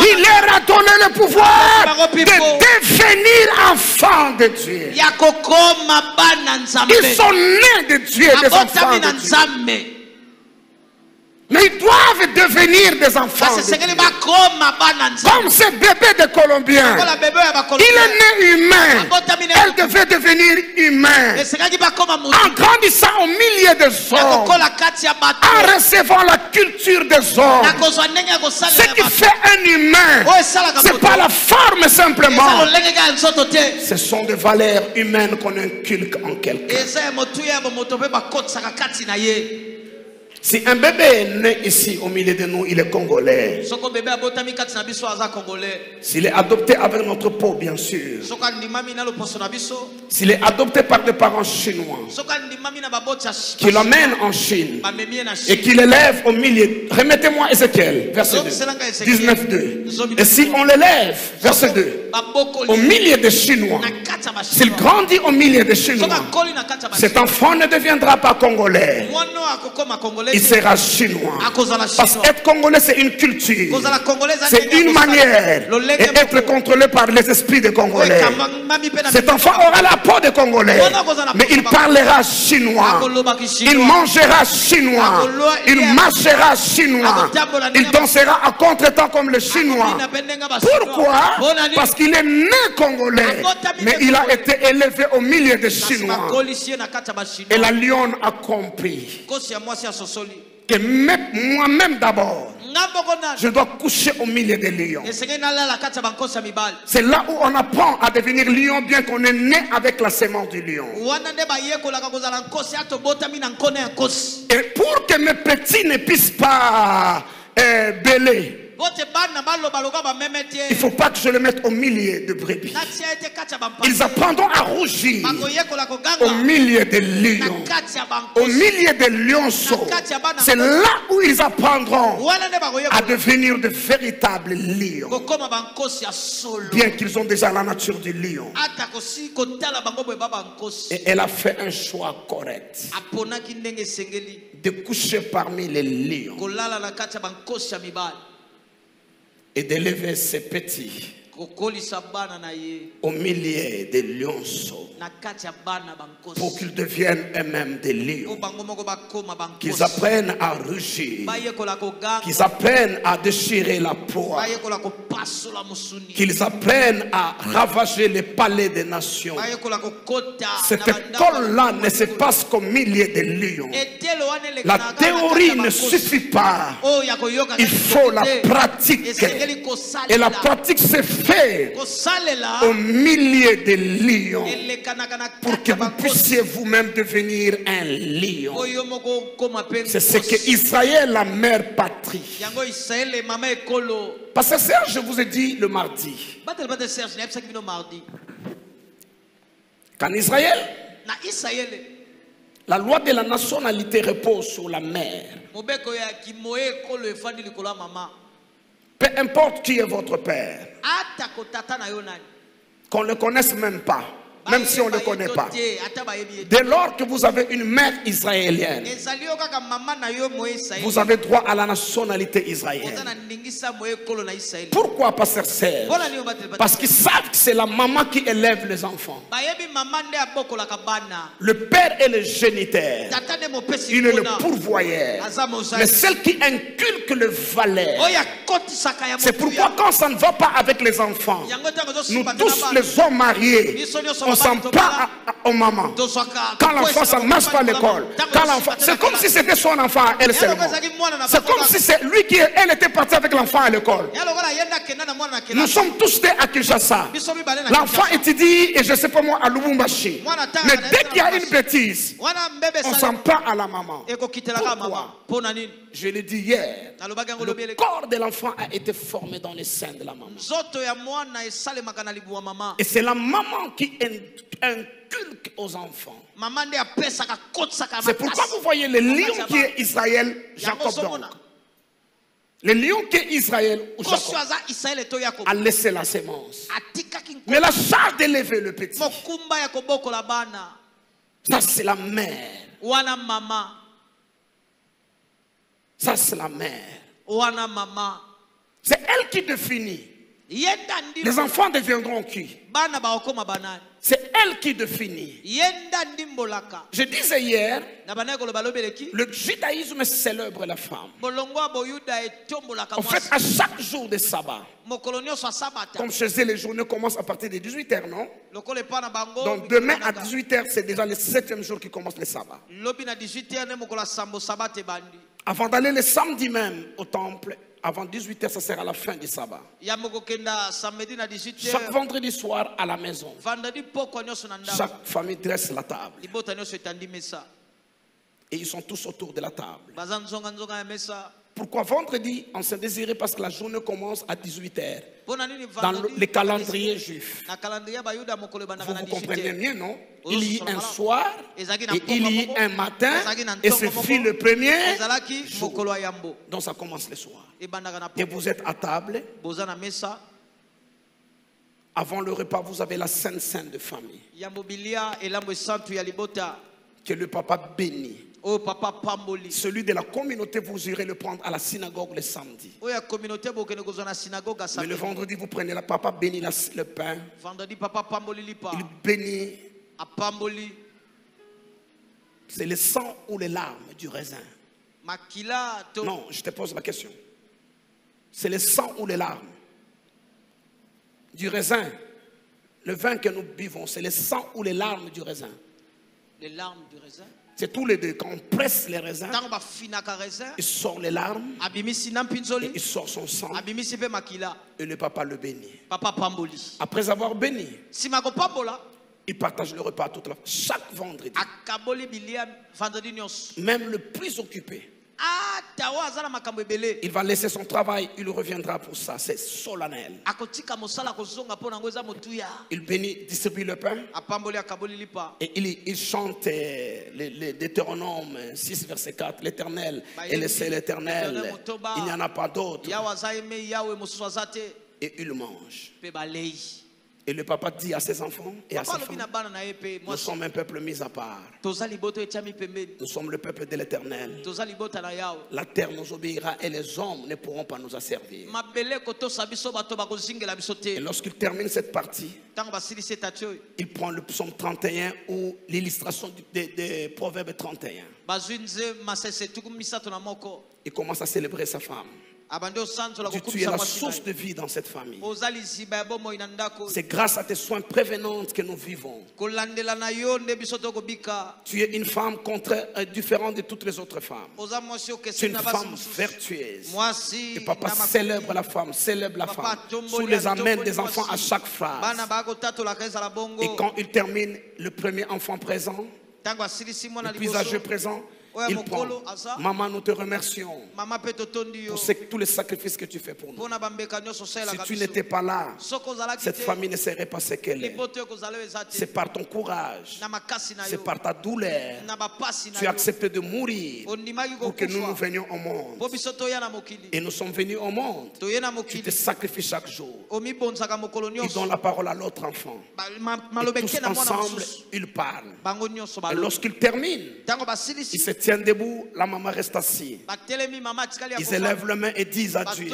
Il leur a donné le pouvoir de devenir enfant de Dieu. Ils sont nés de Dieu, des enfants de Dieu. Mais ils doivent devenir des enfants de Dieu. Comme ce bébé de Colombien. Il est né humain. Elle devait devenir humain. En grandissant au milieu des hommes. En recevant la culture des hommes. Ce qui fait un humain, esalaka c'est pas la forme simplement. Ce sont des valeurs humaines qu'on inculque en quelqu'un. Si un bébé est né ici au milieu de nous, il est congolais. S'il est adopté avec notre peau, bien sûr. S'il est adopté par des parents chinois. Qui l'emmènent en Chine. Et qui l'élèvent au milieu. Remettez-moi Ézéchiel, verset 2. 19, 2. Et si on l'élève, verset 2, babokoli au milieu des Chinois, s'il grandit au milieu des Chinois, cet enfant ne deviendra pas congolais. Il sera chinois. Parce qu'être congolais, c'est une culture. C'est une manière. Et être contrôlé par les esprits des Congolais. Cet enfant aura la peau de Congolais. Mais il parlera chinois. Il mangera chinois. Il marchera chinois. Il dansera à contre-temps comme le chinois. Pourquoi? Parce qu'il est né congolais. Mais il a été élevé au milieu des chinois. Et la lionne a compris que même moi-même d'abord, je dois coucher au milieu des lions. C'est là où on apprend à devenir lion, bien qu'on est né avec la sémence du lion. Et pour que mes petits ne puissent pas euh, bêler, il ne faut pas que je les mette au milieu de brebis. Ils apprendront à rougir. Au milieu des lions. Au milieu des lionceaux. C'est là où ils apprendront à devenir de véritables lions. Bien qu'ils ont déjà la nature du lion. Et elle a fait un choix correct. De coucher parmi les lions kolala na kati ya bankosi ya mibali et d'élever ses petits au milieu des lionceaux pour qu'ils deviennent eux-mêmes des lions, qu'ils apprennent à rugir, qu'ils apprennent à déchirer la proie, qu'ils apprennent à ravager les palais des nations. Cette école-là ne se passe qu'au milieu des lions. La théorie ne suffit pas. koyoka Il faut la pratique. Et la pratique se au milieu des lions pour que vous puissiez vous-même devenir un lion. C'est ce que. Israël, la mère patrie. Parce que Serge, je vous ai dit le mardi, qu'en Israël, la loi de la nationalité repose sur la mère. Peu importe qui est votre père, qu'on ne le connaisse même pas, même si on ne le connaît pas. Dès lors que vous avez une mère israélienne, vous avez droit à la nationalité israélienne. Pourquoi, pasteur Serge? Parce qu'ils savent que c'est la maman qui élève les enfants. Le père est le géniteur. Il est le pourvoyeur. Mais celle qui inculque le valet. C'est pourquoi quand ça ne va pas avec les enfants, nous tous les hommes mariés, on babali pas à- à- aux mamans. Quand l'enfant, ça ne marche pas à l'école. C'est comme si c'était son enfant à elle seulement. C'est comme si c'est lui qui, elle était partie avec l'enfant à l'école. Nous sommes tous nés à Kinshasa. L'enfant étudie, et je sais pas moi, à Lubumbashi. Mais dès qu'il y a une bêtise, on esali s'en prend à la maman. Pourquoi Je l'ai dit hier. Le corps de l'enfant a été formé dans le sein de la maman. Et c'est la maman qui in- inculque aux enfants. C'est pourquoi vous voyez le lion qui est Israël, Jacob donc. Le lion que Israël ou Jacob. A laissé la sémence. Mais la charge d'élever le petit, ça c'est la mère. Ça c'est la mère. C'est elle qui définit. Les enfants deviendront qui? C'est elle qui définit. Je disais hier, le judaïsme célèbre la femme. En fait, à chaque jour de sabbat, comme chez eux, les journées commencent à partir de 18h, non? Donc demain à banaka. 18h, c'est déjà le septième jour qui commence le sabbat. lobi na 18 heure ne mokolo ya sambo sabata ebandi Avant d'aller le samedi même au temple, avant 18h, ça sera la fin du sabbat. ya mokokenda samedi na 18 Chaque vendredi soir à la maison, chaque famille dresse la table. Et ils sont tous autour de la table. Pourquoi vendredi On s'est désiré parce que la journée commence à 18h. mpo na nini Dans le, les calendriers juifs. ebandaka Vous, vous 18 comprenez mieux, non? Oh, Il y a un soir et il y a un matin et ce fut le premier jour. Donc ça commence le soir. Et vous êtes à table. Avant le repas, vous avez la Sainte Sainte de famille que le papa bénit. Papa pamboli Celui de la communauté, vous irez le prendre à la synagogue le samedi. ya Mais le vendredi, vous prenez la papa bénit la- le pain. vendredi papa pamboli lipa Il bénit. apamboli C'est le sang ou les larmes du raisin. makila Non, je te pose la question. C'est le sang ou les larmes du raisin. Le vin que nous buvons, c'est le sang ou les larmes du raisin. Les larmes du raisin C'est tous les deux. Quand on presse les raisins, il sort les larmes et il sort son sang et le papa le bénit. Après avoir béni, il partage le repas toute la chaque vendredi. Même le plus occupé, il va laisser son travail, il reviendra pour ça. C'est solennel. Il bénit, distribue le pain et il, il chante euh, les, Deutéronome 6, verset 4. L'éternel est le seul éternel. Il n'y en a pas d'autre. Et il mange. Et le papa dit à ses enfants et à mpe Nous sommes un peuple mis à part. Nous sommes le peuple de l'éternel. La terre nous obéira et les hommes ne pourront pas nous asservir. Et lorsqu'il termine cette partie, il prend le psaume 31 ou l'illustration du- des des Proverbes 31. bazwi nze masese tuku misato na moko Il commence à célébrer sa femme. Abandi osanzola Tu, tu es la source de vie dans cette famille. C'est grâce à tes soins prévenants que nous vivons. Tu es une femme contraire, euh, différente de toutes les autres femmes. Tu es une femme vertueuse. Et papa célèbre la femme, célèbre la femme. Sous les amènes des enfants à chaque phrase. Et quand il termine le premier enfant présent, le plus âgé présent, il prend. Maman, nous te remercions pour ce- tous les sacrifices que tu fais pour nous. Si tu n'étais pas là, cette te famille ne serait pas ce qu'elle est. C'est par ton courage, c'est par ta douleur. Tu as accepté de mourir pour que nous venions au monde. Et nous sommes venus au monde. Tu te sacrifies chaque jour. Ils donnent la parole à l'autre enfant. Et tous ensemble, ils parlent. Et lorsqu'ils terminent, ils se tiennent debout, la maman reste assise. Ils élèvent les mains et disent à Dieu.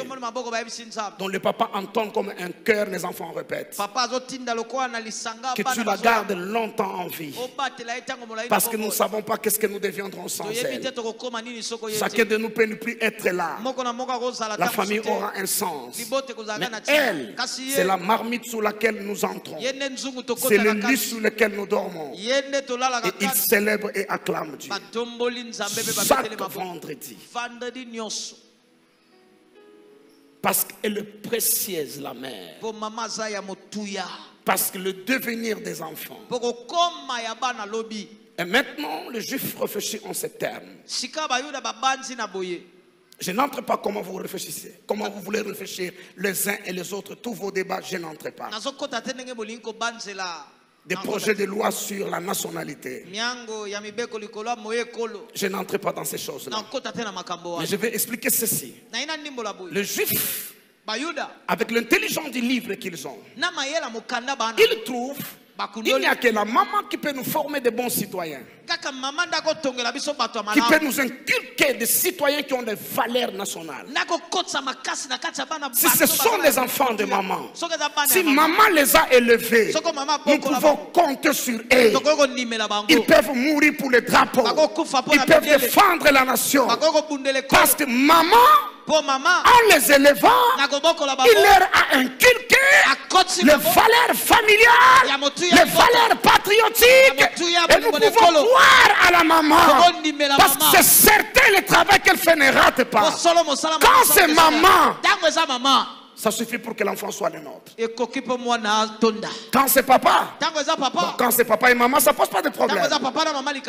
dont le papa entend comme un cœur, les enfants répètent. Que tu la gardes longtemps en vie. Parce que nous ne savons pas qu'est-ce que nous deviendrons sans elle. Chacun de nous peut ne plus être là. La famille aura un sens. Mais elle, c'est la marmite sous laquelle nous entrons. C'est le lit sous lequel nous dormons. Et ils célèbrent et acclament Dieu. Chaque vendredi. Parce qu'elle est précieuse, la mère. Parce que le devenir des enfants. Et maintenant, le juif réfléchit en ces termes. Je n'entre pas comment vous réfléchissez, comment vous voulez réfléchir les uns et les autres, tous vos débats, je n'entre pas. Des projets de loi sur la nationalité. Je n'entre pas dans ces choses-là. Mais je vais expliquer ceci. Juifs, bayuda avec l'intelligence du livre qu'ils ont, ils trouvent qu'il n'y a que la maman qui peut nous former de bons citoyens, qui peut nous inculquer des citoyens qui ont des valeurs nationales. Si ce sont les enfants de maman, si maman. les a élevés, nous pouvons compter sur eux. Ils peuvent mourir pour les drapeaux. bakokufa mpo Ils peuvent défendre la nation. Parce que maman, en les élevant, il leur a inculqué les valeurs familiales, les valeurs patriotiques. Et nous pouvons croire à la maman. Parce que c'est certain, le travail qu'elle fait ne rate pas. Quand c'est maman. Ça suffit pour que l'enfant soit le nôtre. Quand c'est papa, quand c'est papa et maman, ça pose pas de problème.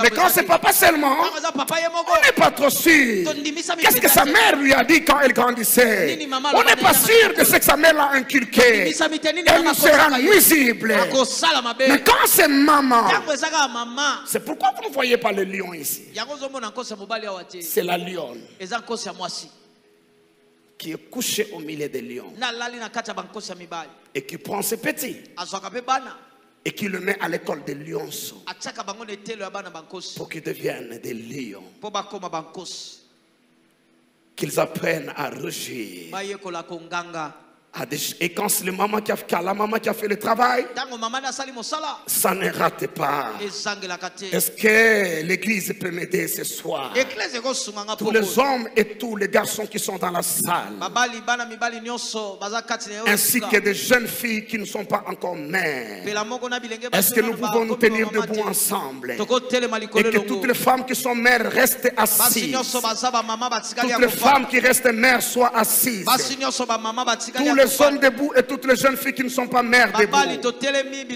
Mais quand c'est papa seulement, on n'est pas trop sûr. Qu'est-ce que sa mère lui a dit quand elle grandissait? On n'est pas sûr de ce que sa mère l'a inculqué. Elle nous sera nuisible. Mais quand c'est maman, c'est pourquoi vous ne voyez pas le lion ici? C'est la lionne eza nkosi ya mwasi qui est couchée au milieu des lions et qui prend ses petits et qui le met à l'école des lionceaux bankosi. pour qu'ils deviennent des lions, qu'ils apprennent à rugir. À des- Et quand c'est le maman qui a, quand la maman qui a fait le travail, ça ne rate pas. Est-ce que l'église peut m'aider ce soir? Tous les hommes et tous les garçons qui sont dans la salle, ainsi que des jeunes filles qui ne sont pas encore mères. Est-ce que nous pouvons nous tenir debout ensemble? et que toutes les femmes qui sont mères restent assises. Toutes les femmes qui restent mères soient assises. Tous ya les hommes debout et toutes les jeunes filles qui ne sont pas mères debout.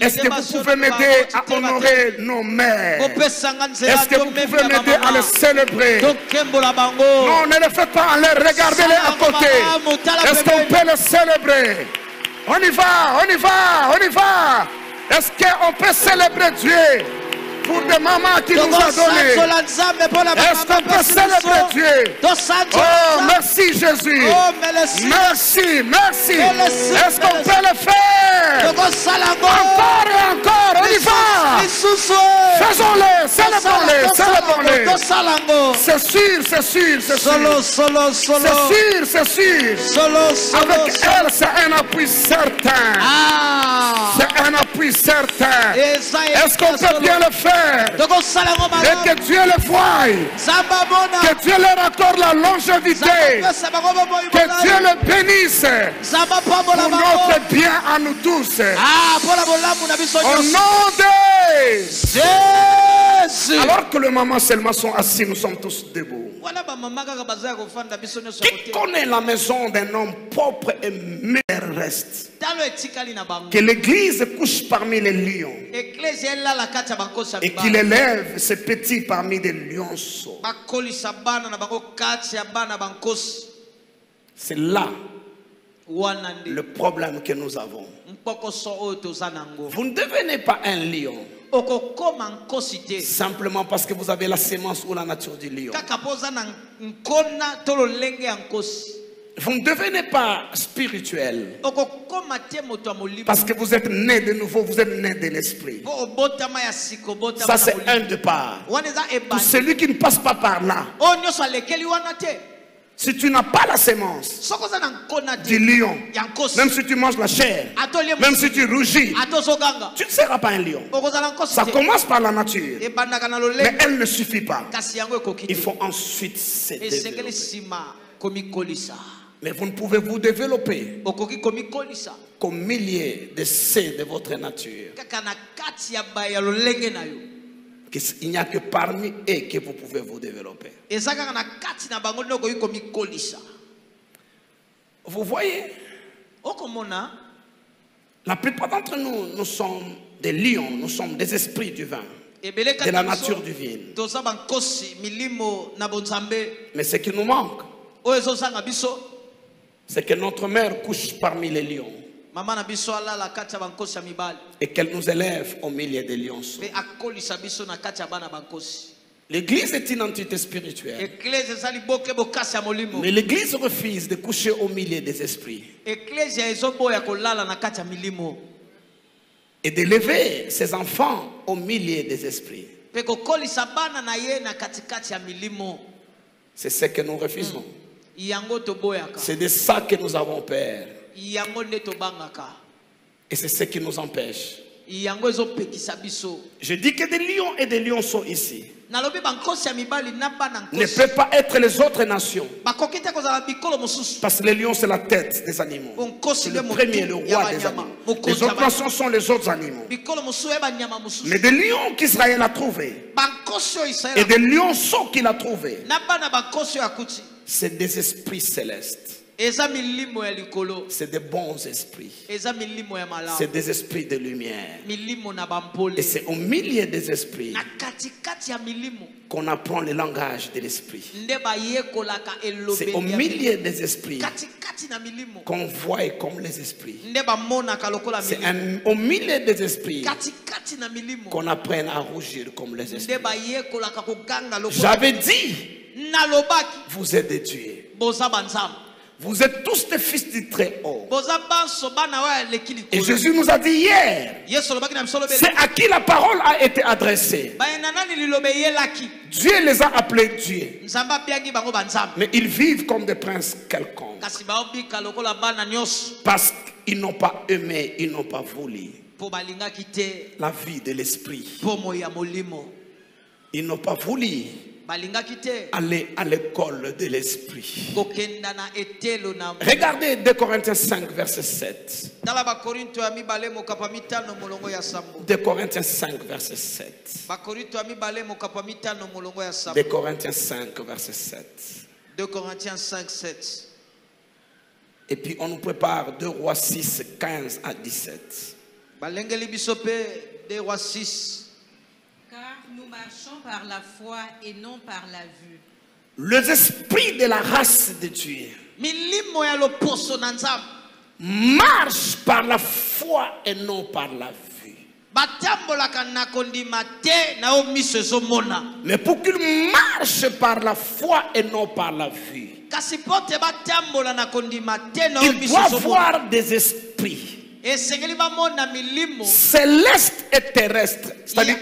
Est-ce que vous pouvez m'aider à honorer nos mères? Est-ce que vous pouvez m'aider à les célébrer? Non, ne le faites pas en l'air, regardez-les à côté. Est-ce qu'on peut les célébrer? On y va, on y va, on y va. Est-ce qu'on peut célébrer Dieu? Pour des mamans qui nous a donné Est-ce qu'on peut célébrer Dieu? Oh, merci Jésus. Oh, merci. Merci, Est-ce qu'on peut le faire? Encore et encore, on y va. Faisons-le, tosala yango C'est sûr, c'est sûr, c'est sûr. solo solo C'est sûr, c'est sûr. solo solo Avec elle, c'est un appui certain. Ah. C'est un appui certain. eza Est-ce qu'on peut bien le faire? Et que Dieu le voie. Que Dieu leur accorde la longévité. Que Dieu le bénisse. Pour notre bien à nous tous. Ah, Au nom de... jésus Alors que les mamans seulement sont assis, nous sommes tous debout. Qui connaît la maison d'un homme propre et mère reste? Que l'église couche parmi les lions. Et qu'il élève ses petits parmi des lionceaux. bankosi. C'est là le problème que nous avons. Vous ne devenez pas un lion simplement parce que vous avez la sémence ou la nature du lion. Vous ne devenez pas spirituel. Parce que vous êtes né de nouveau, vous êtes né de l'esprit. Ça, c'est un de part. wana eza Pour celui qui ne passe pas par là, si tu n'as pas la nkona du lion, même si tu manges la chair, même si tu rougis, tu ne seras pas un lion. Ça commence par la nature, na mais elle ne suffit pas. Il faut ensuite se développer. komikolisa Mais vous ne pouvez vous développer qu'au milieu de ceux de votre nature. Kaka na kati ya ba ya lolenge na yo Il n'y a que parmi eux que vous pouvez vous développer. Vous voyez, la plupart d'entre nous, nous sommes des lions, nous sommes des esprits du vin, de la nature na bonzambe Mais ce qui nous manque, c'est que notre mère couche parmi les lions. Et qu'elle nous élève au milieu des bankosi. L'église est une entité spirituelle. Mais l'église refuse de coucher au milieu des esprits. Et d'élever ses enfants au milieu des esprits. C'est ce que nous refusons. toboyaka. C'est de ça que nous avons peur. Et c'est ce qui nous empêche. Je dis que des lions et des ici mibali na bana ne peuvent pas être les autres nations. Parce que les lions, c'est la tête des animaux. le premier, le roi des animaux. Les autres nations sont les autres animaux. Mais des lions qu'Israël a trouvés et des lionceaux qu'il a trouvés, c'est des esprits célestes. C'est des bons esprits. C'est des esprits de lumière. Et c'est au milieu des esprits qu'on apprend le langage de l'esprit. C'est au milieu des esprits qu'on voit comme les esprits. C'est au milieu des esprits qu'on apprenne à rougir comme les esprits. J'avais dit, vous êtes des dieux. Vous êtes tous des fils du oyo aleki Et Jésus nous a dit hier, c'est à qui la parole a été adressée. Dieu les a appelés banzambe Mais ils vivent comme des princes quelconques. Parce qu'ils n'ont pas aimé, ils n'ont pas voulu. La vie de l'esprit. Ils n'ont pas voulu aller à l'école de l'esprit. Regardez 2 Corinthiens 5, verset 7. tala bakorinto ya mibale mokapa mitano molongo ya sambo 2 Corinthiens 5, verset 7. bakorinto ya mibale mokapa mitano molongo ya 2 sambo Corinthiens 5, verset 7. 2 Corinthiens 5 7 Et puis on nous prépare 2 Rois 6, 15 à 17. balengeli biso mpe 2 roi 6 Car nous marchons par la foi et non par la vue. Les esprits de la race de Dieu marchent par la foi et non par la vue. Mais pour qu'ils marchent par la foi et non par la vue, ils doivent voir des esprits célestes et terrestres, c'est-à-dire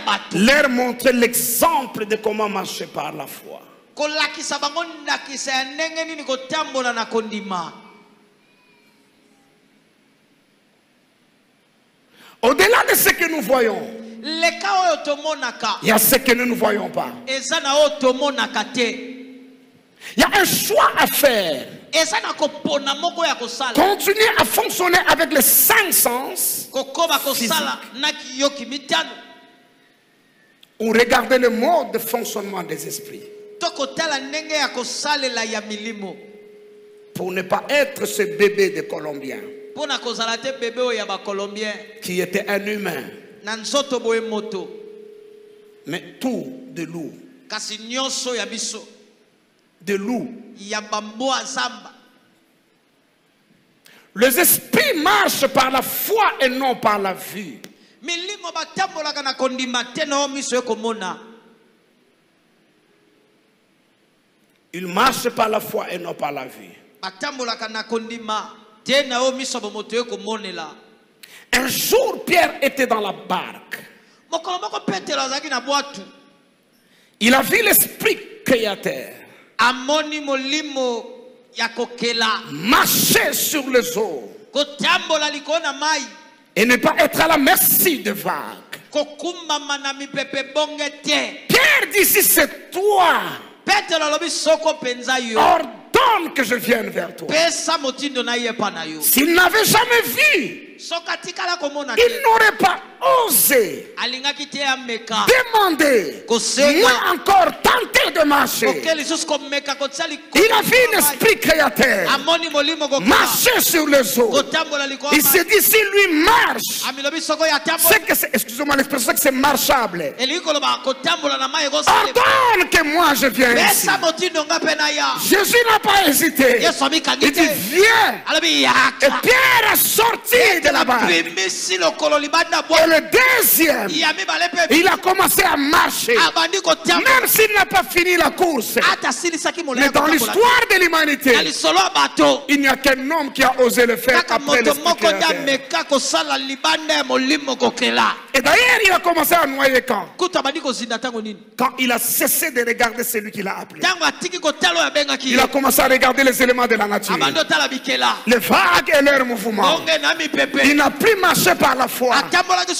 bato leur montrer l'exemple de comment marcher par la foi. Au-delà de ce que nous voyons, il y a ce que nous ne voyons pas. Il y a un choix à faire. Continuer à fonctionner avec les cinq sens mitano. Ou regarder le mode de fonctionnement des esprits. Pour ne pas être ce bébé de Colombien mpo na kozala te bebe oyo ya bakolombien qui était un humain, mais tout de loup, kasi nyonso ya biso de loup. ya bambwa zamba Les esprits marchent par la foi et non par la vue. Ils marchent par la foi et non par la vue. Un jour, Pierre était dans la barque. Il a vu l'esprit créateur amoni molimo ya kokela. Marcher sur les eaux kotambola likolo na mai. Et ne pas être à la merci des vagues. kokumbama na mipepe bonge te Pierre dit, si c'est toi, petelo alobi soko mpenza yo. ordonne que je vienne vers toi. pesa motindo na ye epa na yo. S'il n'avait jamais vu, il n'aurait pas osé demander, Kosenga. moi encore tenter de marcher. Il a vu un esprit créateur marcher sur les eaux. Il s'est dit, si lui marche, c'est, excusez-moi l'expression, que c'est marchable. Ordonne que moi je viens ici. Jésus n'a pas hésité. Il dit, viens. Et Pierre est sorti là-bas. Et le deuxième, il a commencé à marcher. Même s'il n'a pas fini la course. Mais dans l'histoire de l'humanité, il n'y a qu'un homme qui a osé le faire après Et d'ailleurs, il a commencé à noyer quand? Quand il a cessé de regarder celui qui l'a appelé. Il a commencé à regarder les éléments de la nature. Les vagues et leurs mouvements. Il n'a plus marché par la foi.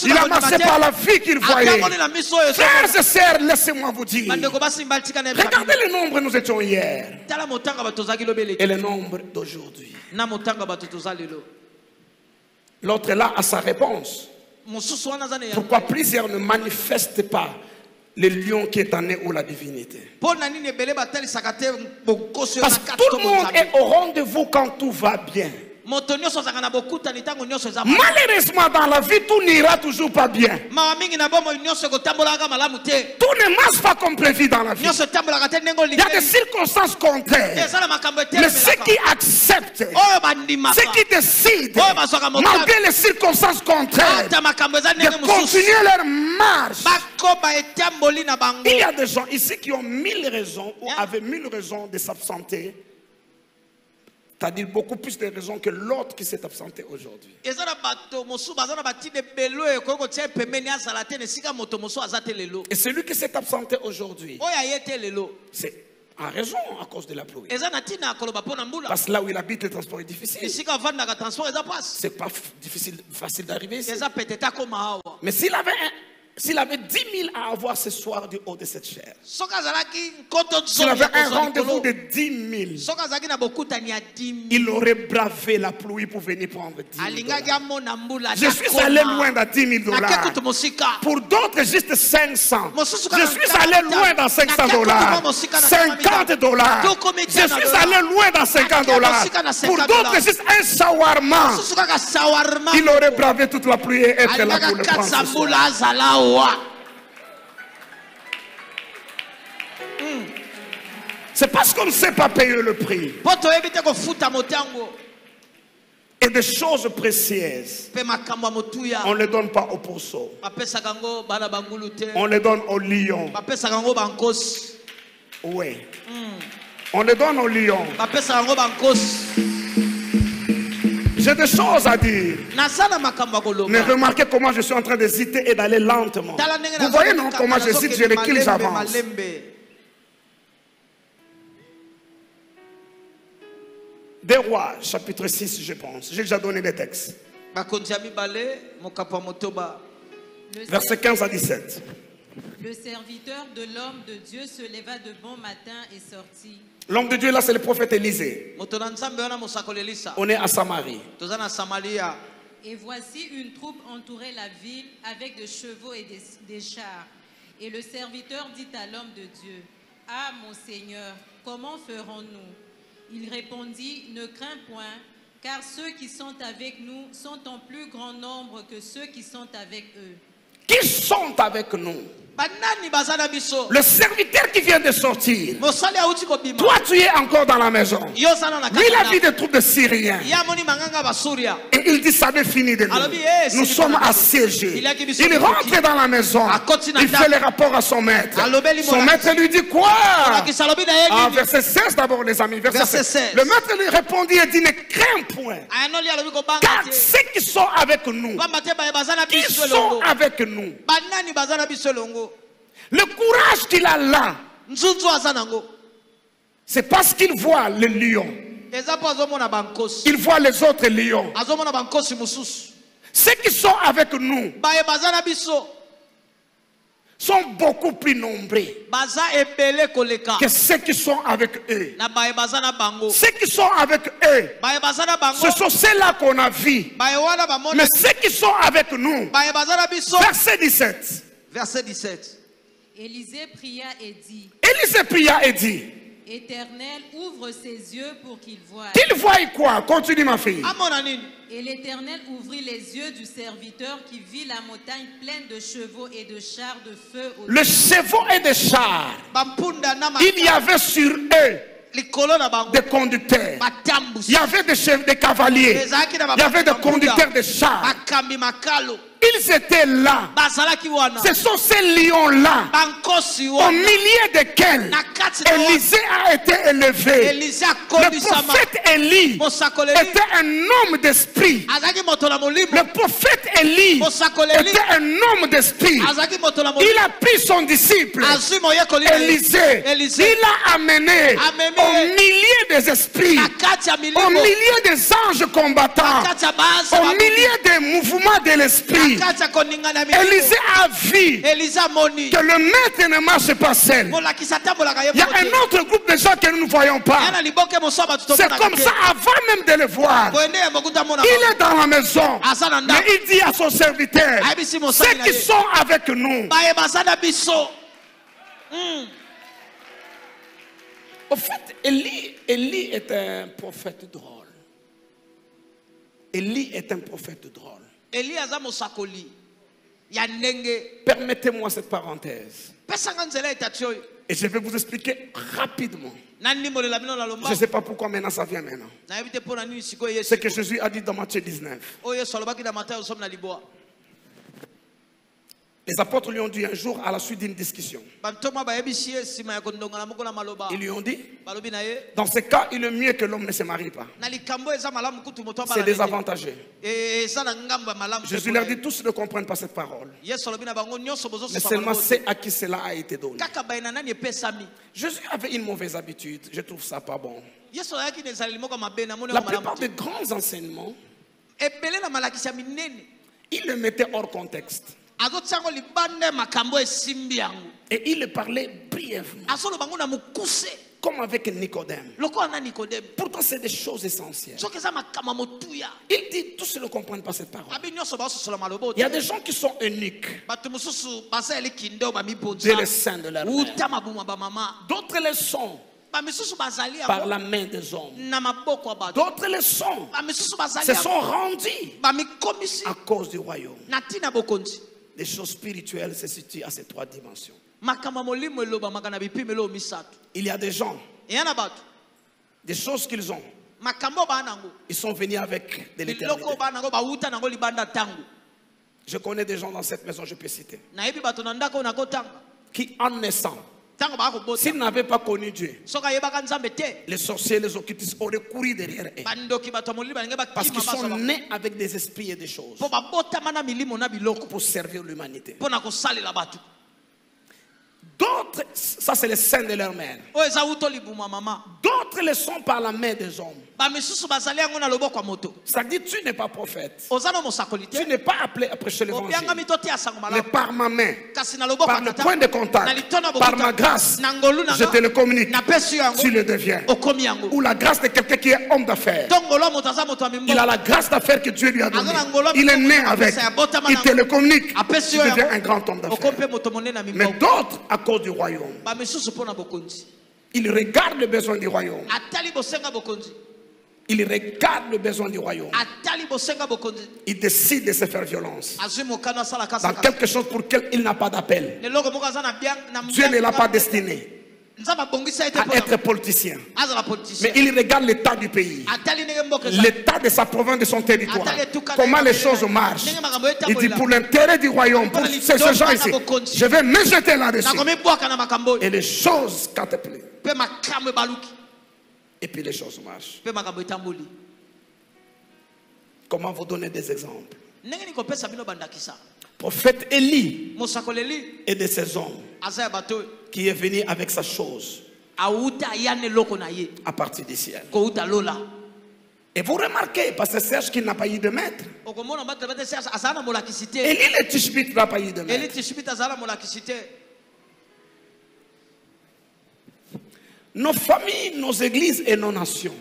Il a marché par la vie qu'il voyait. Frères et sœurs, laissez-moi vous dire. Regardez le nombre nous étions hier et le nombre d'aujourd'hui. L'autre là a sa réponse. Pourquoi plusieurs ne manifestent pas le lion qui est en eux ou la divinité? Parce que tout to le monde est au rendez-vous quand tout va bien. Malheureusement, dans la vie, tout n'ira toujours pas bien. Tout ne marche pas comme prévu dans la vie. Il y a des circonstances contraires. Mais ceux qui acceptent, ceux qui décident, malgré les circonstances contraires, de continuer leur marche. Il y a des gens ici qui ont mille raisons ou avaient mille raisons de s'absenter. C'est-à-dire beaucoup plus de raisons que l'autre qui s'est absenté aujourd'hui. Et celui qui s'est absenté aujourd'hui, c'est en raison à cause de la pluie. Parce que là où il habite, le transport est difficile. C'est pas difficile, facile d'arriver ici. Mais s'il avait, un- s'il avait 10 000 à avoir ce soir du haut de cette chair, s'il avait un rendez-vous de likolo 10 000, soki azalaki na bokutani ya dimi il aurait bravé la pluie pour venir prendre 10 000 alingaki dollars. amona mbula Je suis allé loin dans 10 000 nake dollars. Pour d'autres, juste 500. Mosusu Je suis allé loin dans 500 Nake dollars. kutuma mosika na 50 dollars. Je suis allé loin dans 50 Nake dollars. mosika na 50 Pour d'autres, juste un shawarma. Il aurait bravé toute la pluie et être là alingaka pour le prendre. Awa C'est parce qu'on ne sait pas payer le prix. Et des choses précieuses, on ne les donne pas bangulu te. On les donne yango bankosi. Oui. On les donne aux lions. J'ai des choses à dire. Mais remarquez comment je suis en train d'hésiter et d'aller lentement. Vous voyez non comment j'hésite, je recule, j'avance. Des rois, chapitre 6, je pense. J'ai déjà donné des textes. Versets 15 à 17. le serviteur de l'homme de Dieu se leva de bon matin et sortit. L'homme de Dieu là, c'est le prophète Élisée. On est à Samarie. Et voici une troupe entourait la ville avec des chevaux et des, des chars. Et le serviteur dit à l'homme de Dieu, Ah mon Seigneur, comment ferons-nous? Il répondit, Ne crains point, car ceux qui sont avec nous sont en plus grand nombre que ceux qui sont avec eux. Qui sont avec nous? Le serviteur qui vient de sortir. Toi, tu es encore dans la maison. Lui, il a vu des troupes de Syriens. Et il dit, ça avait fini de oui, eh, nous. Nous sommes assiégés. Il nous rentre dans la maison. Il fait le rapport à son maître. Son maître lui dit quoi? Ah, verset 16 d'abord, les amis. Verset, Verset 16. 16. Le maître lui répondit et dit, ne crains point. kobanga Car ceux qui sont avec nous, qui sont avec nous, le courage qu'il a là, c'est parce qu'il voit le lion. Il voit les autres lions. Ceux qui sont avec nous, sont beaucoup plus nombreux que ceux qui sont avec eux. Ceux qui sont avec eux, ce sont ceux-là qu'on a vus. Mais ceux qui sont avec nous, verset 17, verset 17 Élisée pria et dit, Élisée pria et dit, Éternel, ouvre ses yeux pour qu'il voie. qu'il voie quoi? Continue ma fille. Et l'Éternel ouvrit les yeux du serviteur qui vit la montagne pleine de chevaux et de chars de feu. au- Le chevaux et des chars, il y avait sur eux des conducteurs. Il y avait des chefs, des cavaliers. Il y avait des conducteurs de chars. Ils étaient là. Ce sont ces lions-là, au milieu desquels Élisée a été élevé. Le prophète Élie était un homme d'esprit. Le prophète Élie était un homme d'esprit. Il a pris son disciple. Élisée. Il l'a amené au milieu des esprits, au milieu des anges combattants, au milieu des mouvements de l'esprit. Milimo Élisée a vu que le maître ne marche pas seul. Il y a un autre groupe de gens que nous ne voyons pas. C'est comme ça, avant même de le voir, il est dans la maison. Mais il dit à son serviteur, ceux qui sont avec nous, biso. Au fait, Élie, Élie est un prophète drôle. Élie est un prophète drôle. Permettez-moi cette parenthèse. Et je vais vous expliquer rapidement. Je ne sais pas pourquoi maintenant ça vient maintenant. nayebi te mpo na nini sikoyo yesu Ce que Jésus a dit dans Matthieu 19. oyo yesu alobaki na matayo somi na liboa Les apôtres lui ont dit un jour, à la suite d'une discussion, ils lui ont dit, dans ce cas, il est mieux que l'homme ne se marie pas. C'est désavantageux. Malamu te Jésus leur dit, tous ne comprennent pas cette parole. Mais seulement ceux à qui cela a été donné. Jésus avait une mauvaise habitude. Je trouve ça pas bon. La plupart des grands enseignements, il le mettait hors contexte. Et il le parlait brièvement, comme avec Nicodème. Pourtant, c'est des choses essentielles. Il dit, tous ne comprennent pas cette parole. Il y a des gens qui sont kindeo dès le sein de leur mère. D'autres le sont par la main des hommes. D'autres le sont, se sont rendus à cause du royaume. Les choses spirituelles se situent à ces trois dimensions. Il y a des gens, des choses qu'ils ont. Ils sont venus avec de l'éternité. Je connais des gens dans cette maison, je peux citer, qui en naissant, s'ils n'avaient pas connu Dieu, les sorciers, les occultistes auraient couru derrière eux. Parce qu'ils sont nés avec des esprits et des choses. Pour servir l'humanité. mpo na kosalela bato D'autres, ça c'est le sein de leur mère. D'autres le sont par la main des hommes. Ça dit, tu n'es pas prophète. Tu n'es pas appelé à prêcher l'évangile. Mais par ma main, par le point de contact, par ma grâce, je te le communique. Tu le deviens. Ou la grâce de quelqu'un qui est homme d'affaires. Il a la grâce d'affaires que Dieu lui a donnée. Il est né avec. Il te le communique. Tu deviens un grand homme d'affaires. Mais d'autres, à cause du royaume, ils regardent le besoin du royaume. Ils regardent le besoin du royaume. Ils décident de se faire violence. Dans quelque chose pour lequel il n'a pas d'appel. Dieu ne l'a pas destiné à être na- politicien. Mais il regarde l'état du pays. l'état de sa province, de son territoire, comment les choses marchent. Il dit pour l'intérêt du royaume, pour ces, gens ici, je vais me jeter là-dessus. Et les choses ebaluki Et puis les choses marchent. Comment vous donner des exemples? Prophète Élie et de ses hommes qui est venu avec sa chose à partir du ciel. Et vous remarquez, parce que Serge qui n'a pas eu de maître. Et le Tishbit n'a pas eu de maître. Nos familles, nos églises et nos nations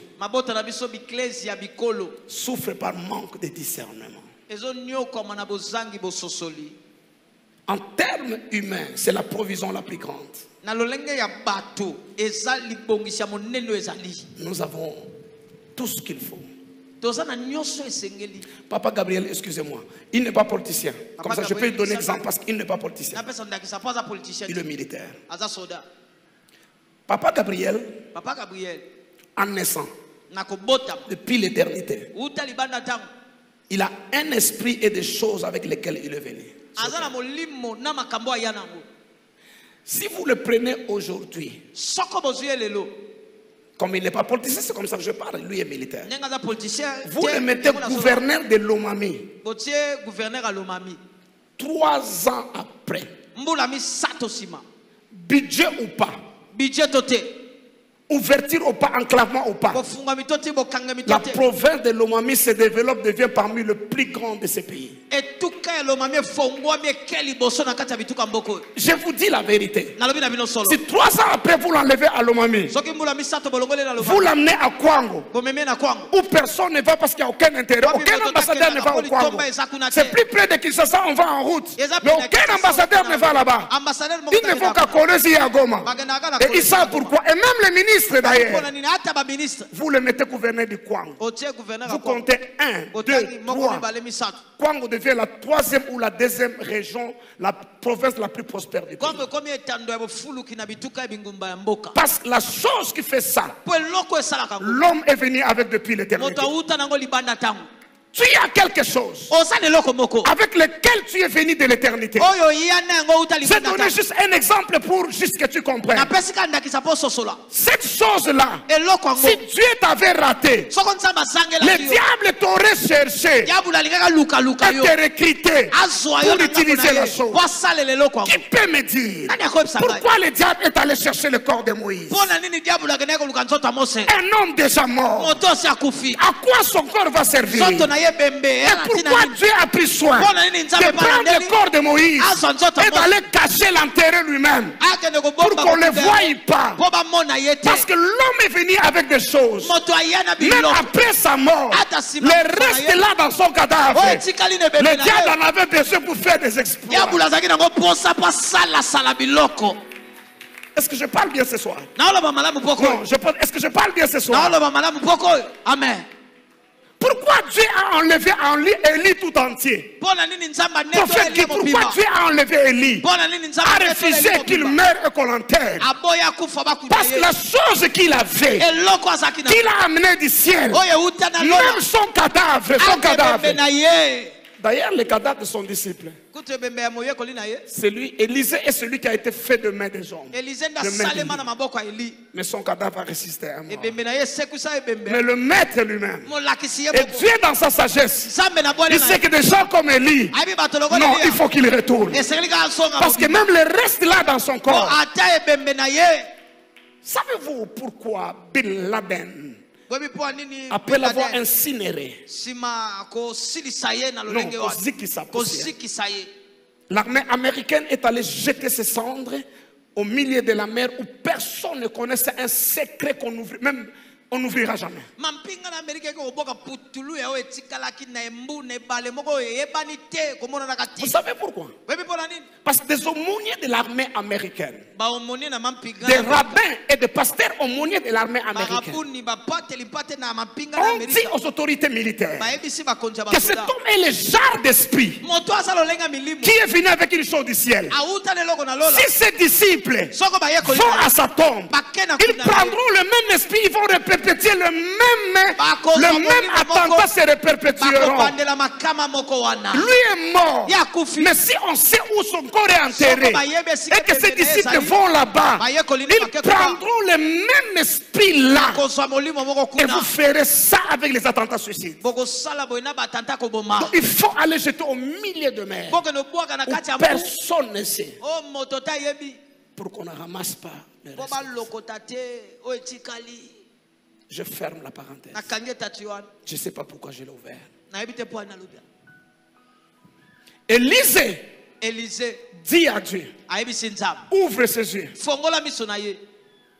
souffrent par manque de discernement. En termes humains, c'est la provision la plus grande. Nous avons tout ce qu'il faut. Papa Gabriel, excusez-moi, il n'est pas politicien. Comme Papa ça, je peux lui donner exemple parce qu'il n'est pas politicien. Il est militaire. Papa Gabriel, papa gabriel en naissant, depuis l'éternité, il a un esprit et des choses avec lesquelles il est venu. Si vous le prenez aujourd'hui, comme il n'est pas politicien, c'est comme ça que je parle, lui est militaire. Vous le mettez gouverneur de Lomami. Trois ans après, budget ou pas, budget ouverture ou pas, enclavement ou pas, la province de Lomami se développe, devient parmi les plus grands de ces pays. Je vous dis la vérité. Si trois ans après vous l'enlevez à Lomami, vous l'amenez à Kwango, où personne ne va parce qu'il n'y a aucun intérêt. Aucun ambassadeur ne va au Kwango. C'est plus près de Kinshasa, on va en route. Mais aucun ambassadeur ne va là-bas. Ils ne vont qu'à Kolesi et à Goma. Et ils savent pourquoi. Et même les ministres d'ailleurs. Vous le mettez gouverneur du gouverneur Vous comptez un, otangi deux, moko trois. mibale misato Kwango devient la troisième ou la deuxième région, la province la plus prospère du pays. Parce que la chose qui fait ça, l'homme est venu avec depuis l'éternité. Tu as quelque chose avec lequel tu es venu de l'éternité. J'ai donné juste un exemple pour juste que tu comprennes. Cette chose-là, si Dieu t'avait raté, le diable t'aurait cherché yo. te yo pour utiliser la chose. Qui peut me dire pourquoi le diable est allé chercher le corps de Moïse? Un homme déjà mort. À quoi son corps va servir? Et ntina pourquoi Dieu a pris soin de prendre le corps de Moïse et d'aller cacher l'enterrer lui-même pour qu'on ne le voie pas. Parce que l'homme est venu avec des choses. Même après sa mort, le reste là dans son cadavre. ebembe Le diable en avait besoin pour faire des exploits. Est-ce que je parle bien ce soir? Non, oyo. je parle- est-ce que je parle bien ce soir? Amen Pourquoi Dieu a enlevé en lui Élie tout entier? Prophète dit pourquoi Dieu a enlevé Élie? A refusé qu'il meure et qu'on l'enterre. Parce que la chose qu'il avait, qu'il a amené du ciel, même son cadavre, son cadavre. D'ailleurs, le cadavre de son disciple, celui, Élisée est celui qui a été fait de main des hommes. De Mais son cadavre a résisté à Mais le maître lui-même, et Dieu dans sa sagesse, il sait que des gens comme Élie, non, il faut qu'il retourne. songa Parce que même le reste là dans son corps, savez-vous pourquoi Bin Laden, après l'avoir incinéré, l'armée américaine est allée jeter ses cendres au milieu de la mer où personne ne connaissait un secret qu'on même on n'ouvrira jamais. Vous savez pourquoi? Parce que des aumôniers de l'armée américaine, des rabbins et des pasteurs aumôniers de l'armée américaine ont dit aux autorités militaires que cet homme est le genre d'esprit qui est venu avec une chose du ciel. Si ses disciples vont à sa tombe, ils prendront le même esprit, ils vont répéter le même, le même attentat se réperpétueront. Lui est mort. Mais si on sait où son corps est enterré et que ses disciples vont là-bas, ils prendront le même esprit là et vous ferez ça avec les attentats suicides. Donc il faut aller jeter au milieu de mer où personne ne sait. O moto ta yebi. Pour qu'on ne ramasse pas le Je ferme la parenthèse. Je ne sais pas pourquoi je l'ai ouvert. Élisée elize dit à Dieu, ouvre ses yeux.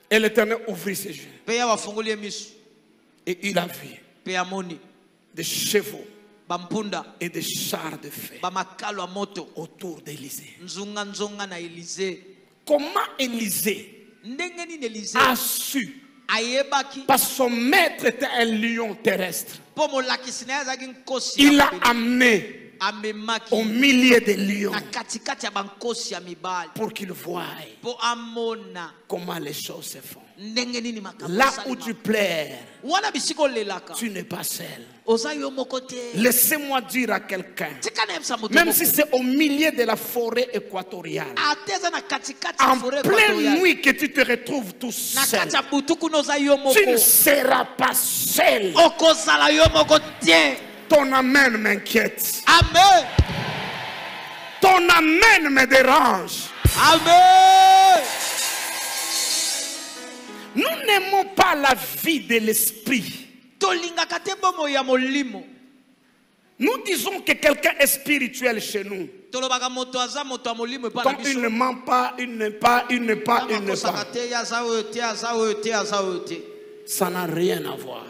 Et l'Éternel ouvrit ses yeux. Et il a vu des chevaux et des chars de moto. autour elize Comment elize a su Parce que son maître était un lion terrestre. Il l'a amené au milieu des lions pour qu'il voie comment les choses se font. Là où tu olelaka tu n'es pas seul. Laissez-moi dire à quelqu'un, même si c'est au milieu de la forêt équatoriale, ya en pleine nuit que tu te retrouves tout seul, tu ne seras pas seul. Ton amen m'inquiète. amen. Ton amen me dérange. amen. Nous n'aimons pas la vie de l'esprit. Nous disons que quelqu'un est spirituel chez nous. na Quand il ne ment pas, il n'est pas, il n'est pas, il n'est akosaka pas. te ye aza oyo te aza oyo te aza oyo te Ça n'a rien à voir.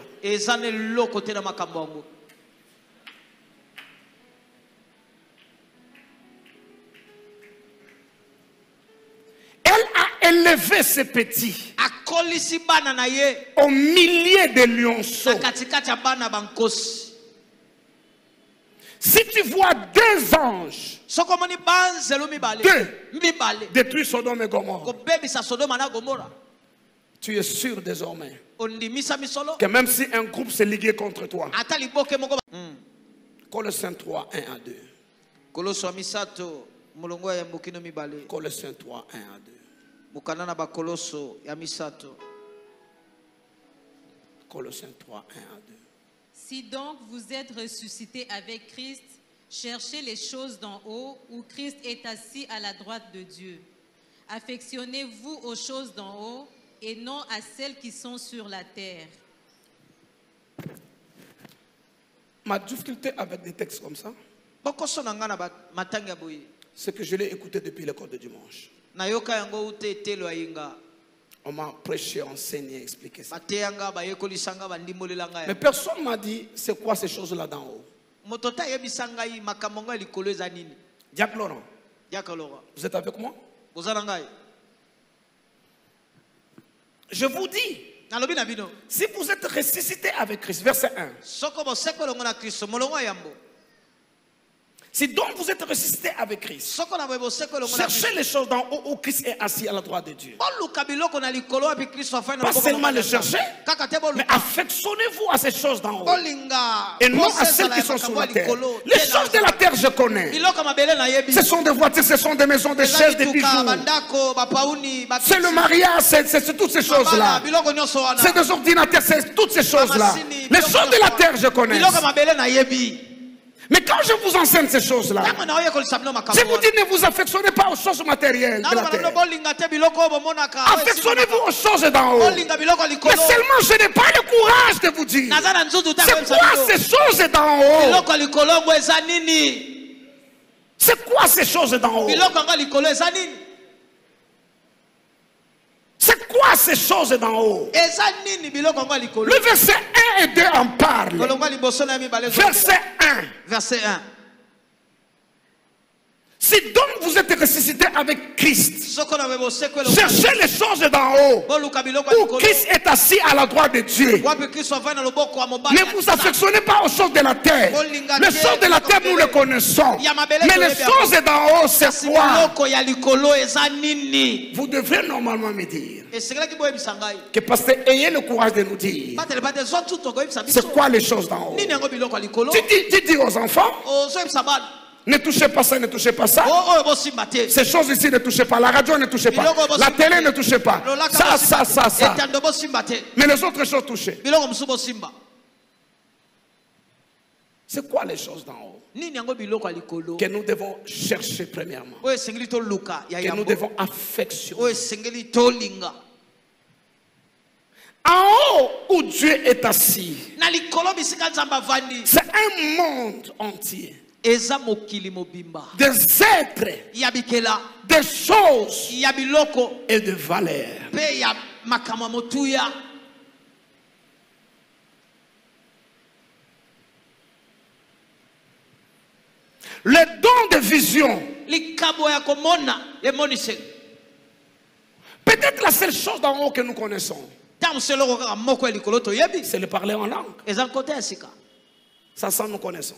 Élevé ses petits au milieu des lionceaux. Si tu vois deux anges Deux. détruire Sodome et gomora tu es sûr désormais que même si un groupe s'est ligué contre toi, ata liboke moko Mm. Colossiens 3, 1 à 2. koloso ya misato molongo ya yambokino mibale Colossiens 3, 1 à 2. Mokanda na bakoloso ya misato Colossiens 3, 1 à 2. Si donc vous êtes ressuscités avec Christ, cherchez les choses d'en haut où Christ est assis à la droite de Dieu. Affectionnez-vous aux choses d'en haut et non à celles qui sont sur la terre. Ma difficulté avec des textes comme ça, c'est que je l'ai écouté depuis l'école de dimanche. On m'a prêché, enseigné, expliqué ça. Mais personne m'a dit c'est quoi ces choses-là d'en haut? Jacques Laurent, vous êtes avec moi? Je vous dis, si vous êtes ressuscité avec Christ, verset 1, soko bosekwe elongo na kristo molongo ya yambo si donc vous êtes ressuscité avec Christ, cherchez les choses d'en haut où Christ est assis à la droite de Dieu. Pas seulement moko le ya Nzambe. chercher, Mais affectionnez-vous à ces choses d'en haut et non à celles qui sont sur la terre. Les choses de la terre, je connais. Ce sont des voitures, ce sont des maisons, des chaises, des bijoux. C'est le mariage, c'est toutes ces choses-là. C'est des ordinateurs, c'est toutes ces choses-là. Les choses de la terre, je connais. biloko ya mabele nayebi Mais quand je vous enseigne ces choses-là, je vous dis ne vous affectionnez pas aux choses matérielles Affectionnez-vous aux choses d'en haut. Mais seulement je n'ai pas le courage de vous dire. C'est quoi ces choses d'en haut? C'est quoi ces choses d'en haut biloko yango ya likolo eza nini C'est quoi ces choses d'en haut? Le verset 1 et 2 en parle. kolongo ya liboso na ya mibale Verset 1. verset 1 Si donc vous êtes ressuscité avec Christ, cherchez les choses d'en haut. Où Christ est assis à la droite de Dieu. Ne vous affectionnez pas aux choses de la terre. Les choses de la terre, nous les connaissons. Mais les choses d'en haut, c'est quoi? Vous devrez normalement me dire. Que pasteur, ayez le courage de nous dire. C'est quoi les choses d'en haut? Tu dis, tu dis aux enfants, bana ne touchez pas ça, ne touchez pas ça. o- oyo bosimba te Ces choses ici ne touchez pas. La radio ne touchez pas. La télé ne touchez pas. Ça, ça, ça, ça. Mais les autres choses touchées. C'est quoi les choses d'en haut que nous devons chercher premièrement Que nous devons affectionner. En haut où Dieu est assis, c'est un monde entier. Des êtres, des choses et de valeurs. Le don de vision. Peut-être la seule chose d'en haut que nous connaissons, c'est le parler en langue. Ça, ça, nous connaissons.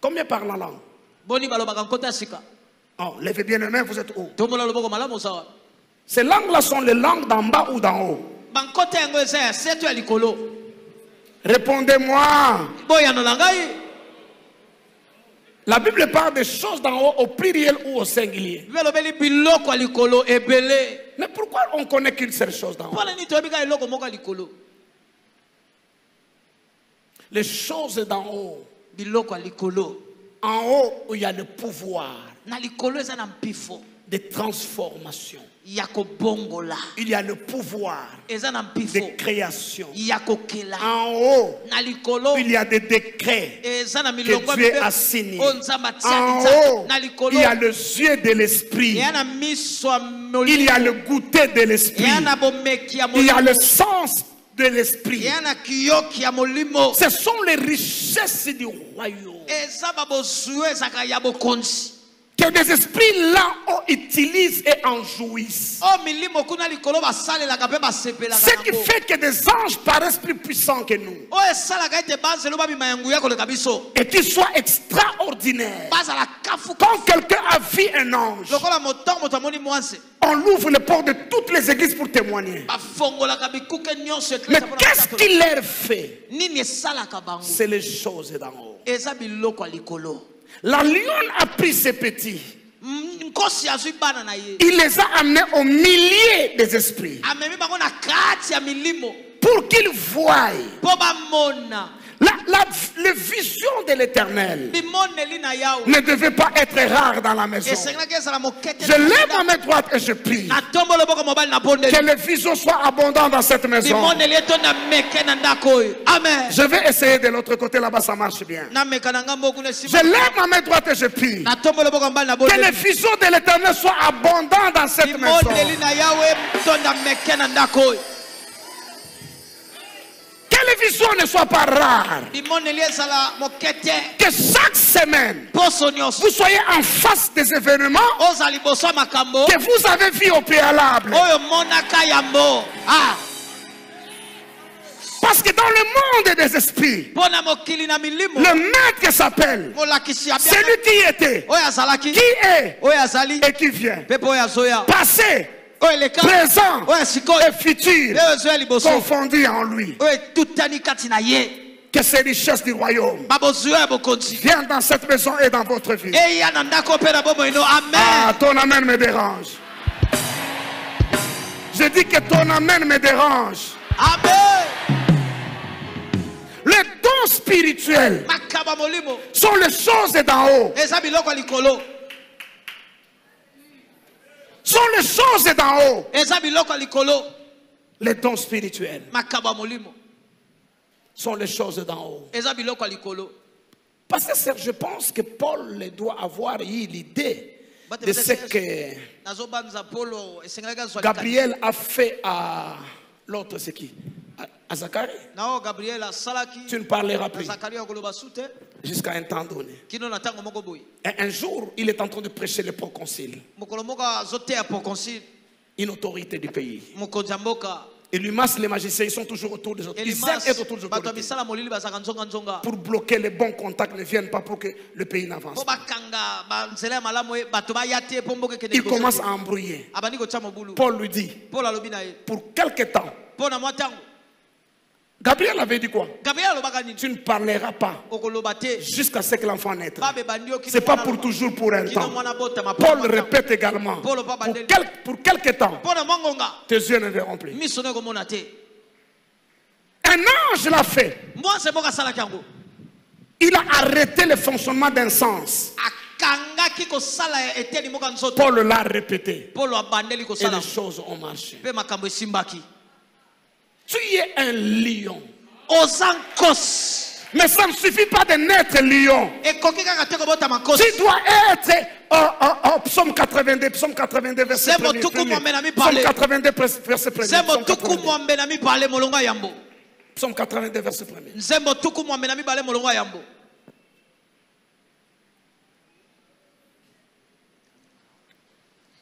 Combien parlent en langue Oh, levez bien les mains, vous êtes où Ces langues-là sont les langues d'en bas ou d'en haut. Répondez-moi. La Bible parle des choses d'en haut au pluriel ou au singulier. Mais pourquoi on connaît qu'une seule chose d'en haut? Les choses d'en haut. Biloko ya likolo. En haut, où il y a le pouvoir na likolo eza na mpifo. de transformation. Il y a le pouvoir de création. En haut, il y a des décrets que Dieu a signés. nzambe En haut, il y a le yeux de l'esprit. Il y a le goûter de l'esprit. Il y a le sens de l'esprit. Ce sont les richesses du royaume. Que des esprits là on utilise et en jouissent. basalelaka mpe basepelaka Ce qui fait que des anges paraissent plus puissants que nous. biso Et qu'ils soient extraordinaires. Quand quelqu'un a vu un ange, on ouvre les portes de toutes les églises pour témoigner. nyonso Mais qu'est-ce qu'il leur fait? C'est les choses d'en haut. La lionne a pris ses petits. Il les a amenés au millier des esprits. Pour qu'ils voient la, visions de l'éternel. Ne devait pas être rare dans la maison. Je lève ma main droite et je prie que les visions soient abondantes dans cette maison. amen Je vais essayer de l'autre côté là-bas, ça marche bien. Je lève ma main droite et je prie que les visions de l'éternel soient abondantes dans cette maison. Visions ne soient pas mokete Que chaque semaine, vous soyez en face des événements que vous avez vus au préalable. ah. Parce que dans le monde des esprits, le maître s'appelle celui qui était, qui est et qui vient. Passé, présent oyo sikoyo et futur confondus en lui. Que ces richesses du royaume. Viennent dans cette maison et dans votre vie. Ah, ton amen me dérange. Je dis que ton amen me dérange. amen. Les dons spirituels sont les choses d'en haut. eza biloko ya likolo Sont les choses d'en haut. Les dons spirituels sont les choses d'en haut. Parce que je pense que Paul doit avoir eu l'idée de ce que Gabriel a fait à l'autre, c'est qui? À, Zacharie. Tu ne parleras plus jusqu'à un temps donné. Et un jour, il est en train de prêcher le proconsul une autorité du pays. Et Limas, les magiciens, ils sont toujours autour des autres. Ils aiment être autour des Pour bloquer les bons contacts ne viennent pas pour que le pays n'avance pas. e ekende Il commence à embrouiller. Paul lui dit, pour quelque temps, mpo na mwa ntango Gabriel avait dit quoi? Tu ne parleras pas jusqu'à ce que l'enfant naître. kino C'est pas pour toujours, pour un temps. Paul répète également, pour, quel- pour quelque temps, tes yeux ne verront plus. Un ange l'a fait. Il a arrêté le fonctionnement d'un sens. Paul l'a répété. Et les choses ont marché. Tu es un lion. oza nkosi Mais ça ne suffit pas de naître lion. Tu dois être Oh, oh, oh, psaume 82, psaume 82, verset C'est mon 1er, tout coup, premier. moi, mais Psaume parler. 82, verset 1er. nzembo Psaume tuku 82, mwambe na mibale molongo ya yambo Psaume 82, verset 1er. nzembo tuku mwambe na mibale molongo ya yambo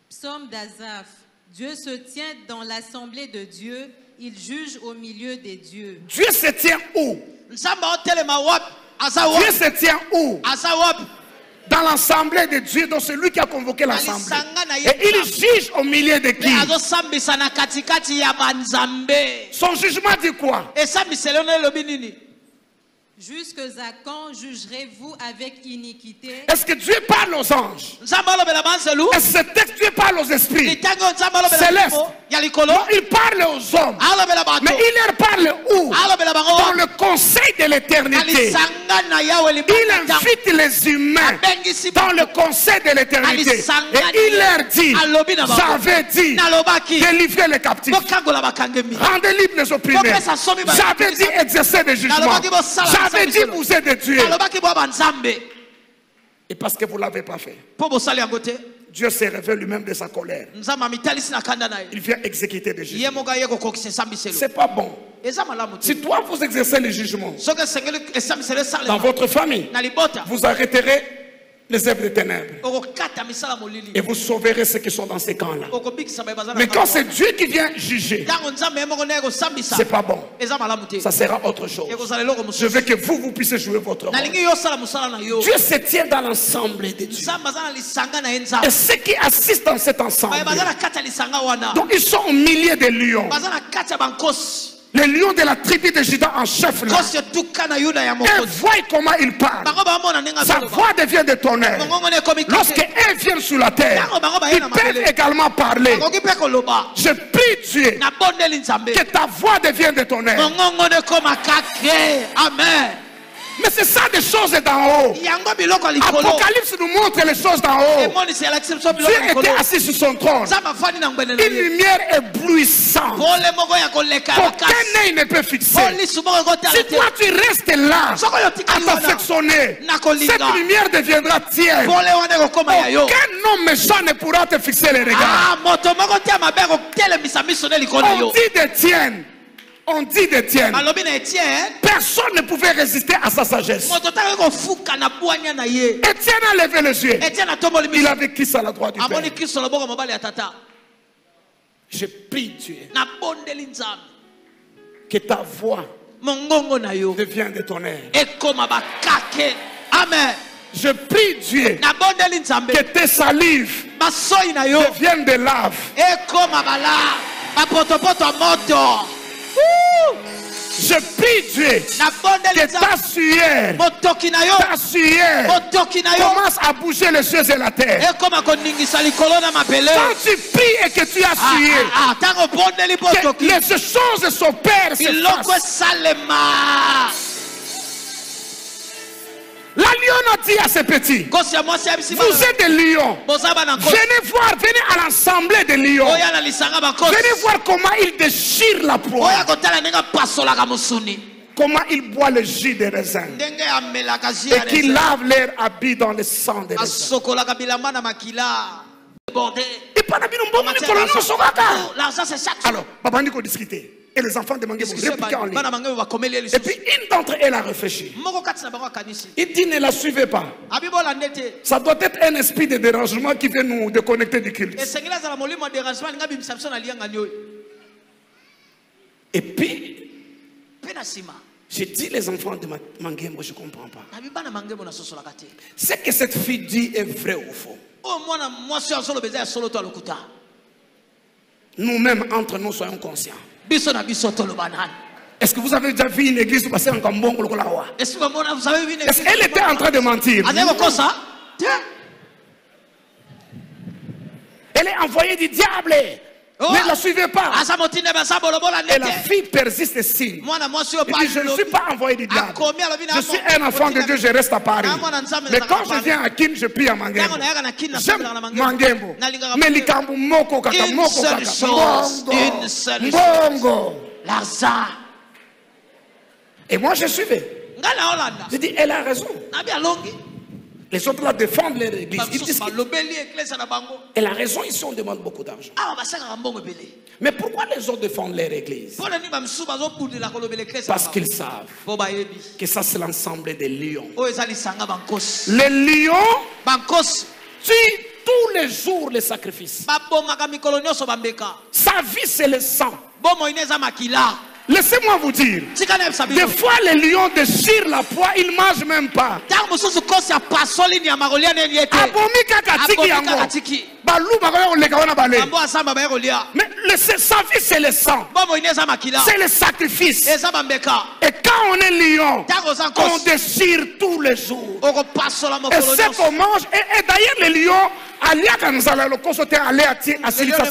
Psaume d'Azaph. Dieu se tient dans l'assemblée de Dieu, il juge au milieu des dieux. Dieu se tient où? Dieu se tient où? Dans l'assemblée de Dieu, dans celui qui a convoqué l'assemblée. Et il juge au milieu de qui? Son jugement dit quoi? Jusque à quand jugerez-vous avec iniquité? Est-ce que Dieu parle aux anges? Est-ce que Dieu parle aux esprits? Céleste. il parle aux hommes. Mais il leur parle où? Dans le conseil de l'éternité. Il invite les humains dans le conseil de l'éternité. Et il leur dit, j'avais dit, délivrez les captifs. Rendez libre les opprimés. J'avais dit exercer des jugements. J'avais dit vous êtes banzambe Et parce que vous ne l'avez pas fait, Dieu se révèle lui-même de sa colère. Il vient exécuter des jugements. C'est pas bon. Si toi vous exercez les jugements soki esengeli esambiselo dans votre famille, vous arrêterez les œuvres des ténèbres et vous sauverez ceux qui sont dans ces camps-là. Mais quand c'est Dieu qui vient juger, c'est pas bon. Ça sera autre chose. Je veux que vous, vous puissiez jouer votre rôle. Dieu se tient dans l'ensemble de Dieu. nzambe aza na lisanga na ye Et ceux qui assistent dans cet ensemble, donc ils sont au milieu des lions. Les lions de la tribu de Juda en chef là. Et voient comment il parle. Sa voix devient de tonnerre. eux viennent sur la terre, ils peuvent également parler. Je prie Dieu que ta voix devienne de tonnerre. amen Mais c'est ça des choses d'en haut. Apocalypse nous montre les choses d'en haut. Dieu était assis sur son trône. Une lumière éblouissante qu'aucun œil ne peut fixer. Si toi tu restes là à t'affectionner, cette lumière deviendra tienne. Aucun homme méchant ne pourra te fixer les regards. Ah, On dit d'Étienne, on dit d'Étienne, personne ne pouvait résister à sa sagesse. Étienne a levé les yeux. Il avait qui à la droite du Père. Je prie Dieu que ta voix devienne de ekoma bakake amen. Je prie Dieu que tes salives deviennent de lave. Je prie Dieu que ta sueur, ta sueur commence à bouger les cieux et la terre. mabele. Quand tu pries et que tu as Ah, sué, ah, ah, ntango obondeli que les choses s'opèrent, se biloko fassent. Lionne a dit à ses petits, vous êtes des lions. Venez voir, venez à l'assemblée des lions. Venez voir comment ils déchirent la proie. Comment ils boivent le jus des raisins. Et qu'ils lavent leur habit dans le sang des raisins. l'argent c'est chaque. Alors, papa dit qu'on discutait. Et les enfants pour Discussion répliquer en ligne. Et puis une d'entre elles a réfléchi. Il dit ne la suivez pas. Ça doit être un esprit de dérangement qui vient nous déconnecter du culte. Et puis, j'ai dit les enfants de Ma- Mangembo, je ne comprends pas. Ce que cette fille dit est vrai ou faux. Nous-mêmes, entre nous, soyons conscients. Est-ce que vous avez déjà vu une église passer en Kambongo Est-ce qu'elle était en train de mentir? Te Elle est envoyée du diable. Oh. Ne la suivez pas. bolobola Et la fille persiste signe. Il dit, je ne suis pas envoyé du diable. akomi alobi Je suis un enfant de Dieu, je reste à Paris. Mais quand je viens à Kin, je prie à Mangembo. J'aime Mangembo. Mais likambo moko kaka moko seule kaka. chose, une seule Mbongo. l'argent Et moi je suivais. Je dis, elle a raison. Les autres là défendent leur église. Ils disent et la raison ici, on demande beaucoup d'argent. Mais pourquoi les autres défendent leur église? Parce qu'ils savent que ça, c'est l'ensemble des lions. Les lions tuent tous les jours les sacrifices. Sa vie, c'est le sang. Laissez-moi vous dire, des fois les lions déchirent la proie, ils ne mangent même pas. mais le, sa vie c'est le sang. C'est le sacrifice. Et quand on est lion on déchire tous les jours. Et ce qu'on mange et, et d'ailleurs le lion aliaka nzala lokoso te lion asilisa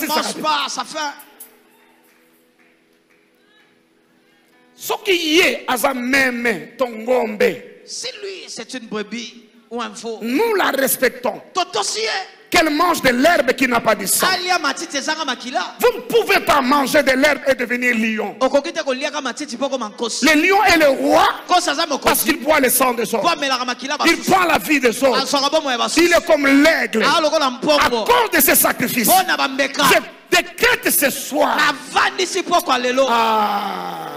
ye aza meme to ngombe. Si lui, c'est une brebis ou un veau, nous la respectons. Qu'elle mange de l'herbe qui n'a pas de sang. Vous ne pouvez pas manger de l'herbe et devenir lion. Le lion est le roi parce qu'il boit le sang des autres. Il prend la vie des autres. ya Il est comme l'aigle. lokola À cause de ses sacrifices, je décrète ce soir. Ah.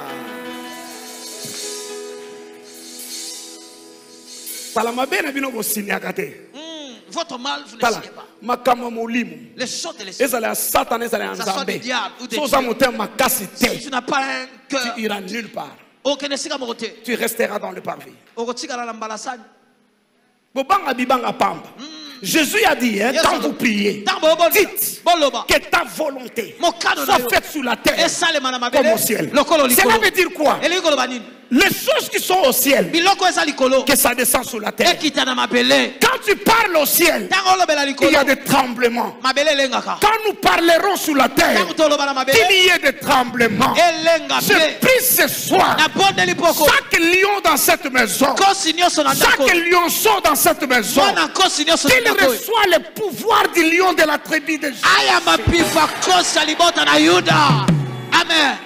Tala mabe na bino bosiniaka te. Hmm, votre mal vous ne signez pas. makambo molimo les choses de l'esprit. Ezala ya satana ezala ya nzambe. so oza motema makasi si te tu n'as pas un cœur tu iras nulle part. Te tu resteras dans le parvis. Bobanga bibanga pamba jésus a dit hein, quand vous priez dites que ta volonté soit faite sur la terre comme au ciel. Cela veut dire quoi? Les choses qui sont au ciel que ça descend sur la terre. Quand tu parles au ciel il y a des tremblements. Quand nous parlerons sur la terre qu'il y ait des tremblements. Je prie ce soir chaque lion dans cette maison chaque lionceau dans cette maison. Qu'il reçoit le pouvoir du lion de la tribu de libota na yuda. Amen.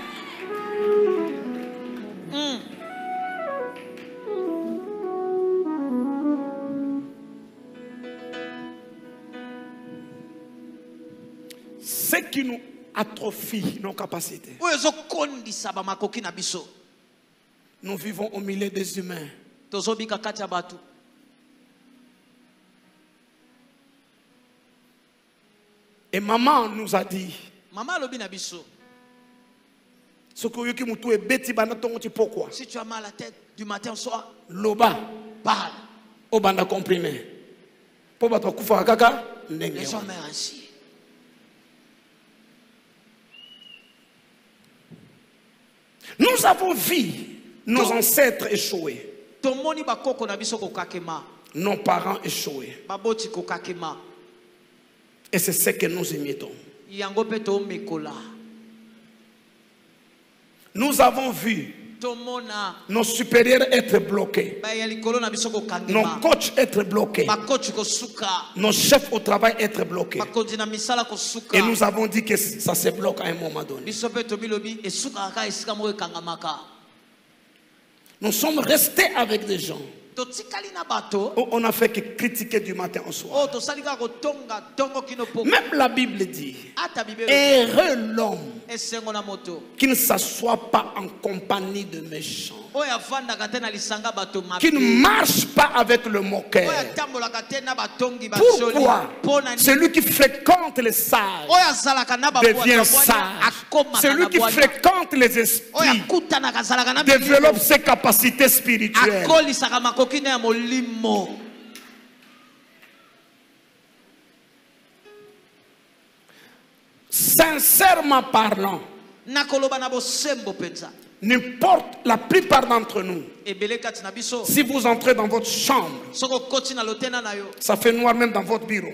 Ce qui nous atrophie nos capacités. Nous vivons au milieu des humains tozobika kati ya bato et maman nous a dit mama alobi na biso. Soki oyoki motu ebeti banda ntongo ti pokwa si tu as mal à la tête du matin au soir loba. parle. Obanda comprime mpo bato bakufaka kaka ndenge les meurent ainsi. Nous avons vu nos ancêtres échouer. Tomoni bakoko na biso kokakema. Nos parents échouer. Baboti kokakema et c'est ce que nous imitons. Nous avons vu nos supérieurs être bloqués. Nos coachs être bloqués. Nos chefs au travail être bloqués. Et nous avons dit que ça se bloque à un moment donné. Esika moko ekangamaka nous sommes restés avec des gens où on n'a fait que critiquer du matin au soir. Po. Même la Bible dit heureux l'homme qui ne s'assoit pas en compagnie de méchants qui ne marche pas avec le moqueur. Pourquoi? Celui qui fréquente les sages devient sage. Celui qui fréquente les esprits développe ses capacités spirituelles. Sincèrement parlant n'importe la plupart d'entre nous si vous entrez dans votre chambre ça fait noir même dans votre bureau.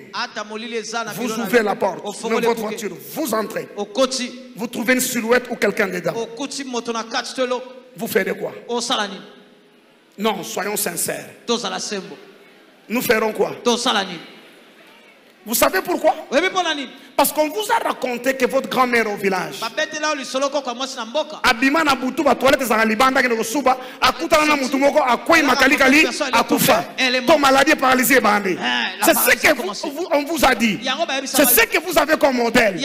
Vous ouvrez la porte ofongoli votre voiture vous entrez. Vous trouvez une silhouette ou quelqu'un dedans. Vous ferez quoi? Non soyons sincères. Nous ferons quoi? Vous savez pourquoi? Parce qu'on vous a raconté que votre grand-mère au village. Abima na butu batoilette ezalaka libanda akende kosuba. Akutana na mutu moko akwei makalikali akufa. to maladie paralysie ebandi c'est ce que vous, vous- on vous a dit. C'est ce que vous avez comme modèle.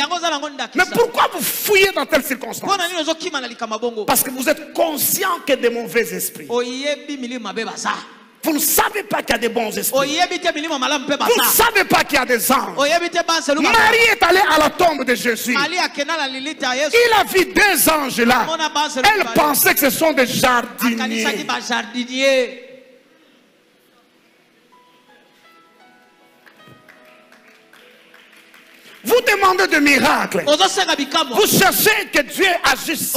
Mais pourquoi vous fouillez dans likama bongo? Parce que vous êtes conscient que des mauvais esprits vous ne savez pas qu'il y a des bons esprits. Vous ne savez pas qu'il y a des anges. Marie est allée à la tombe de Jésus. Il a vu deux anges là. Elle pensait que ce sont des jardiniers vous demandez de miracles. Vous cherchez que Dieu agisse.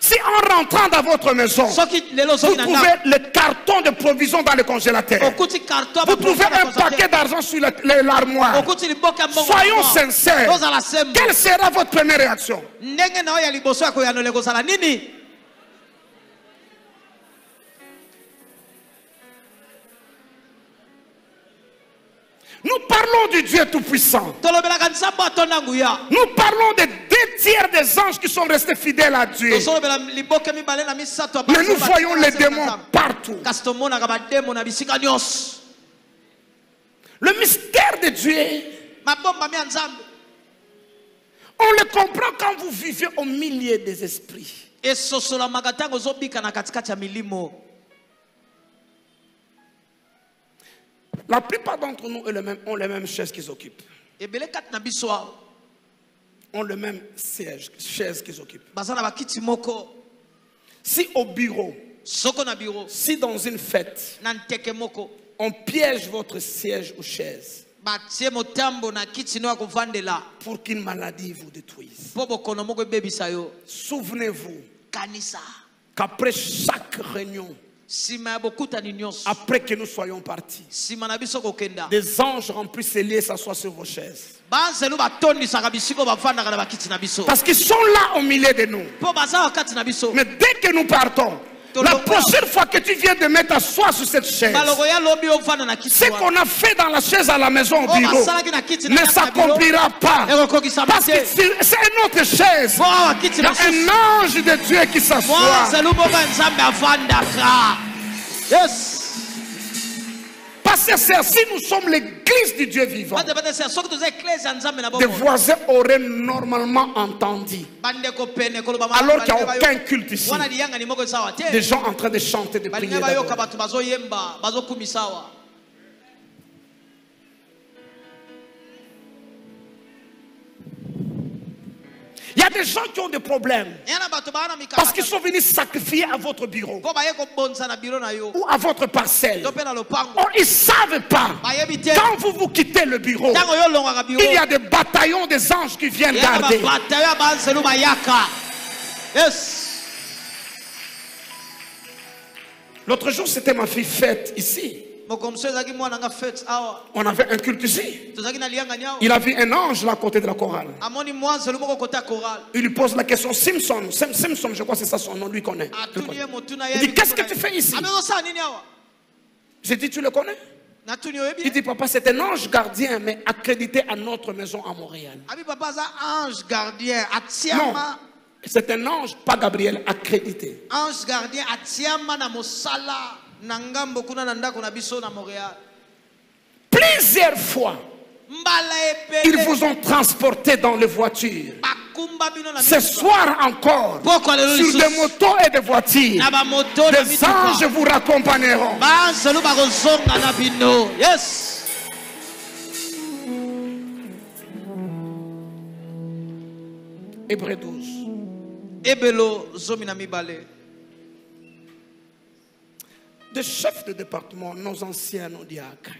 Si en rentrant dans votre maison, vous trouvez le carton de provision dans le congélateur, vous trouvez un paquet d'argent sur l'armoire, soyons sincères. Quelle sera votre première réaction? Nous parlons du Dieu Tout-Puissant. Nous parlons des deux tiers des anges qui sont restés fidèles à Dieu. Mais nous voyons les démons partout. Le mystère de Dieu, on le comprend quand vous vivez au milieu des esprits. La plupart d'entre nous ont les mêmes, chaises qu'ils occupent. Ont le même siège, chaise qu'ils occupent. Si au bureau, si dans une fête, on piège votre siège ou chaise pour qu'une maladie vous détruise, souvenez-vous kanisa qu'après chaque réunion, après que nous soyons partis, des anges remplissent ces lieux s'assoient sur vos chaises. Parce qu'ils sont là au milieu de nous. Mais dès que nous partons, la prochaine fois que tu viens de mettre asseoir sur cette chaise, ce qu'on a fait dans la chaise à la maison au oyo bureau ne s'accomplira pas. Parce que c'est une autre chaise. Il y a un ange de Dieu qui s'assoit. yes c'est si nous sommes l'église du Dieu vivant, des voisins auraient normalement entendu. Alors qu'il n'y a aucun culte ici. Des gens en train de chanter, de prier. Il y a des gens qui ont des problèmes. Parce qu'ils sont venus sacrifier à votre bureau. Ou à votre parcelle. ils ne savent pas. Quand vous vous quittez le bureau, il y a des bataillons des anges qui viennent garder. yes. L'autre jour, c'était ma fille fête ici. On avait un culte ici. Il a vu un ange là à côté de la chorale. Il lui pose la question Simpson, Sim- Simpson, je crois que c'est ça son nom, lui connaît. Il dit Qu'est-ce que tu fais ici? J'ai dit Tu le connais? Oyebi Il dit Papa, c'est un ange gardien, mais accrédité à notre maison à Montréal. ange gardien Non, c'est un ange, pas Gabriel, accrédité. ange gardien atiama na mosala na ngambo kuna na ndako na biso na montréal. Plusieurs fois, ils vous ont transporté dans les voitures. Ce soir encore, sur des motos et des voitures, des anges vous raccompagneront. yes. Hébreu 12. ebelo zomi na mibale Des chefs de département, nos anciens, nos diacres.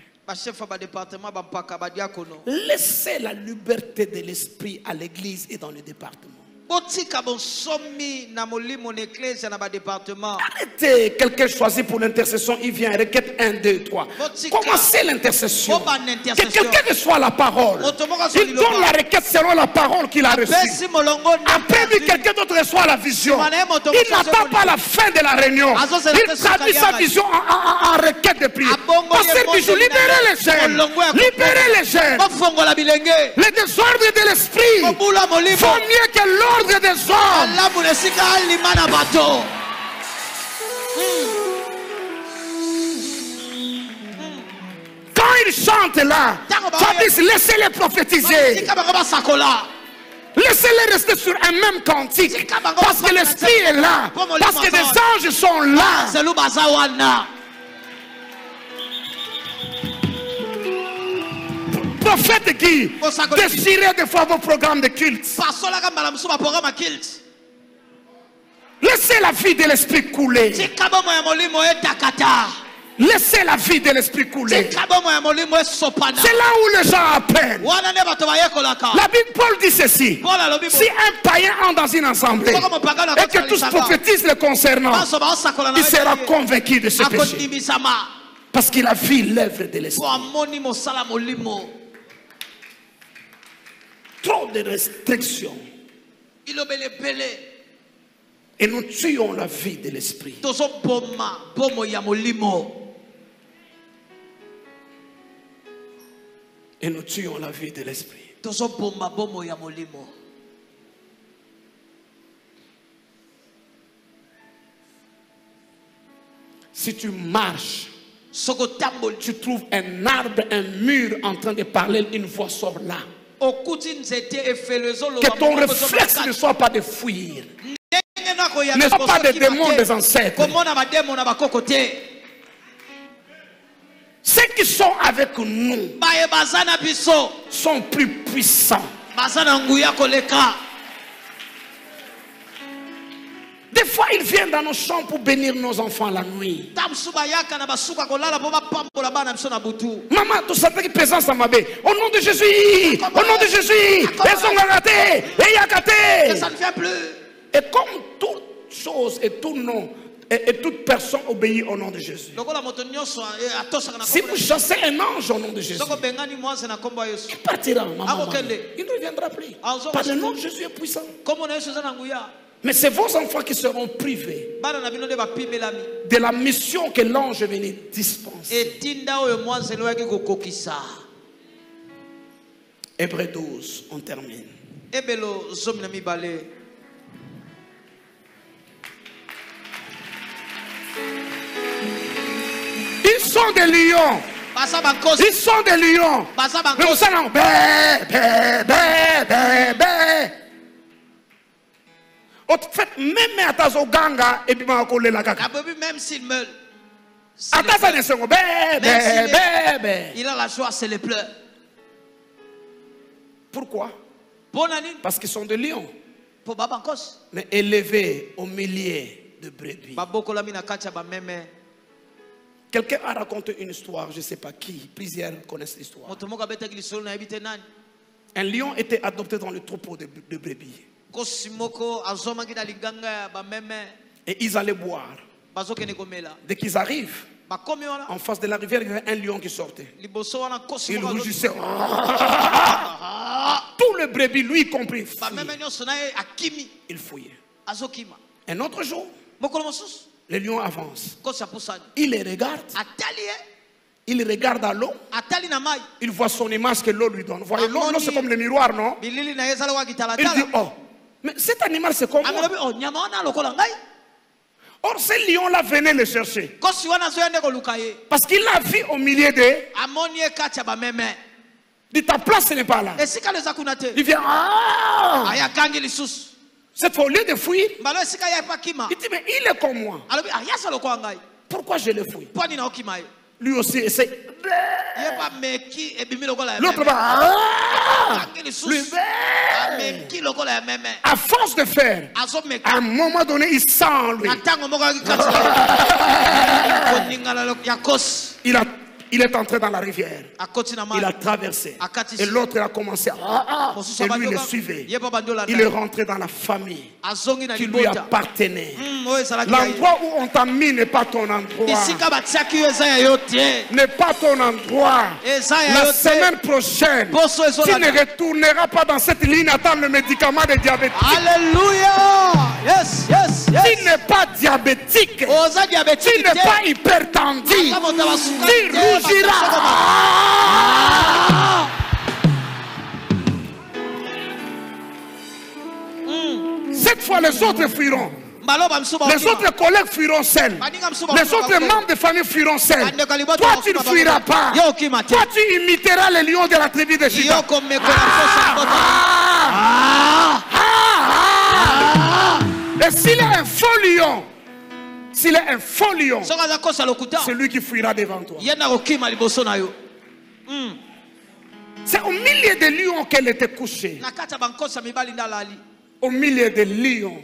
Laissez la liberté de l'esprit à l'église et dans le département. Botika bonsomi na molimo na eklezia na badépartement Arrêtez, quelqu'un choisit pour l'intercession, il vient, requête 1, 2, 3. Botika. Commencez l'intercession. Que quelqu'un reçoit la parole. Il donne la requête selon la parole qu'il a reçue. Après lui, quelqu'un d'autre reçoit la vision. Il n'attend pas la fin de la réunion. Se Il traduit sa vision en, en- en- requête de prière. Ye moto Bijou, libérez les jeunes. Libérez les jeunes. bofongola bilenge Le désordre de l'esprit vaut mieux que l'ordre des hommes. Quand ils chantent là, Fabrice, laissez-les prophétiser. Laissez-les rester sur un même cantique. Parce que l'esprit est là. Parce que wana. anges sont là. Prophète qui désirez des fois vos programmes de culte. Laissez la vie de l'esprit couler. etakata Laissez la vie de l'esprit couler. esopana C'est là où les gens apprennent. bayekolaka La Bible, Paul dit ceci. Si un païen entre dans une assemblée et que tous prophétisent le concernant, il sera convaincu de ce péché. Parce qu'il a vu l'œuvre de l'esprit. Trop de restrictions. Et nous tuons la vie de l'esprit. Et nous tuons la vie de l'esprit. Si tu marches, tu trouves un arbre, un mur en train de parler, une voix sort là. Que ton réflexe ne soit pas de fuir. Ne sois pas des démons des ancêtres? Ceux qui sont avec nous sont plus puissants. Des fois, ils viennent dans nos chambres pour bénir nos enfants la nuit. Maman, tu savais que présence à ma. Au nom de Jésus, au nom de Jésus, elles sont gâtées, et ça ne vient plus Et comme toute chose et tout nom et, et toute personne obéit au nom de Jésus. eh, Si vous chassez un ange au nom de Jésus, il partira, maman. Il ne reviendra plus. Ah, Par le nom de Jésus est puissant. Mais c'est vos enfants qui seront privés de la mission que l'ange est venu dispenser. Hébreu 12, on termine. Ils sont des lions. Ils sont des lions. Mais vous savez, fait, même ata zoganga et puis kaka. nabobi même s'il meurt c'est Ata le sa pleur. ne sengo bé, Même bé, s'il est- bé, bé. il a la joie c'est le pleurs Pourquoi? Parce qu'ils sont des lions, mais élevés au millier de brebis. Quelqu'un a raconté une histoire, je ne sais pas qui, plusieurs connaissent l'histoire. Un lion était adopté dans le troupeau de, de brebis. Et ils allaient boire. Dès qu'ils arrivent, en face de la rivière, il y avait un lion qui sortait. Il rugissait. Tous les brebis, lui y compris, akimi. Il fouillait. Un autre jour, le lion avance. Il les regarde, il regarde à l'eau, il voit son image que l'eau lui donne. Voyez, l'eau, c'est comme le miroir, non? Il dit, oh, mais cet animal, c'est comme moi. amelobi o nyama wana lokola ngai. Or, ce lion-là venait le chercher. Parce qu'il l'a vu au milieu de... dit, ta place, ce n'est pas là. Il vient, ah! Cette fois, au lieu de fuir, il dit, mais il est comme moi. ngai. Pourquoi je le fouille Lui aussi essaie. L'autre va, ah! Lui, ya meme À force de faire, à un moment donné, il sent lui. Il a Il est entré dans la rivière. Il a traversé. Et l'autre a commencé. Ah, ah. mosusu Et lui, il le suivait. Il est rentré dans la famille qui lui appartenait. Mm. L'endroit où on t'a mis n'est pas ton endroit. N'est pas ton endroit. La semaine prochaine, tu ne retourneras pas dans cette ligne attendre le médicament de diabétique. alléluia yes yes Tu yes n'es pas diabétique. Tu n'es pas hypertendu. Tu Cette fois, les autres fuiront. Les autres collègues fuiront seuls. Les autres membres de famille fuiront seuls. Toi, tu ne fuiras pas. Toi, tu imiteras les lions de la tribu de Juda. libota. Ah, ah. Et s'il est un faux lion, s'il est un faux lion, c'est lui qui fuira devant toi. yo C'est au milieu des lions qu'elle était couchée. Au milieu des lions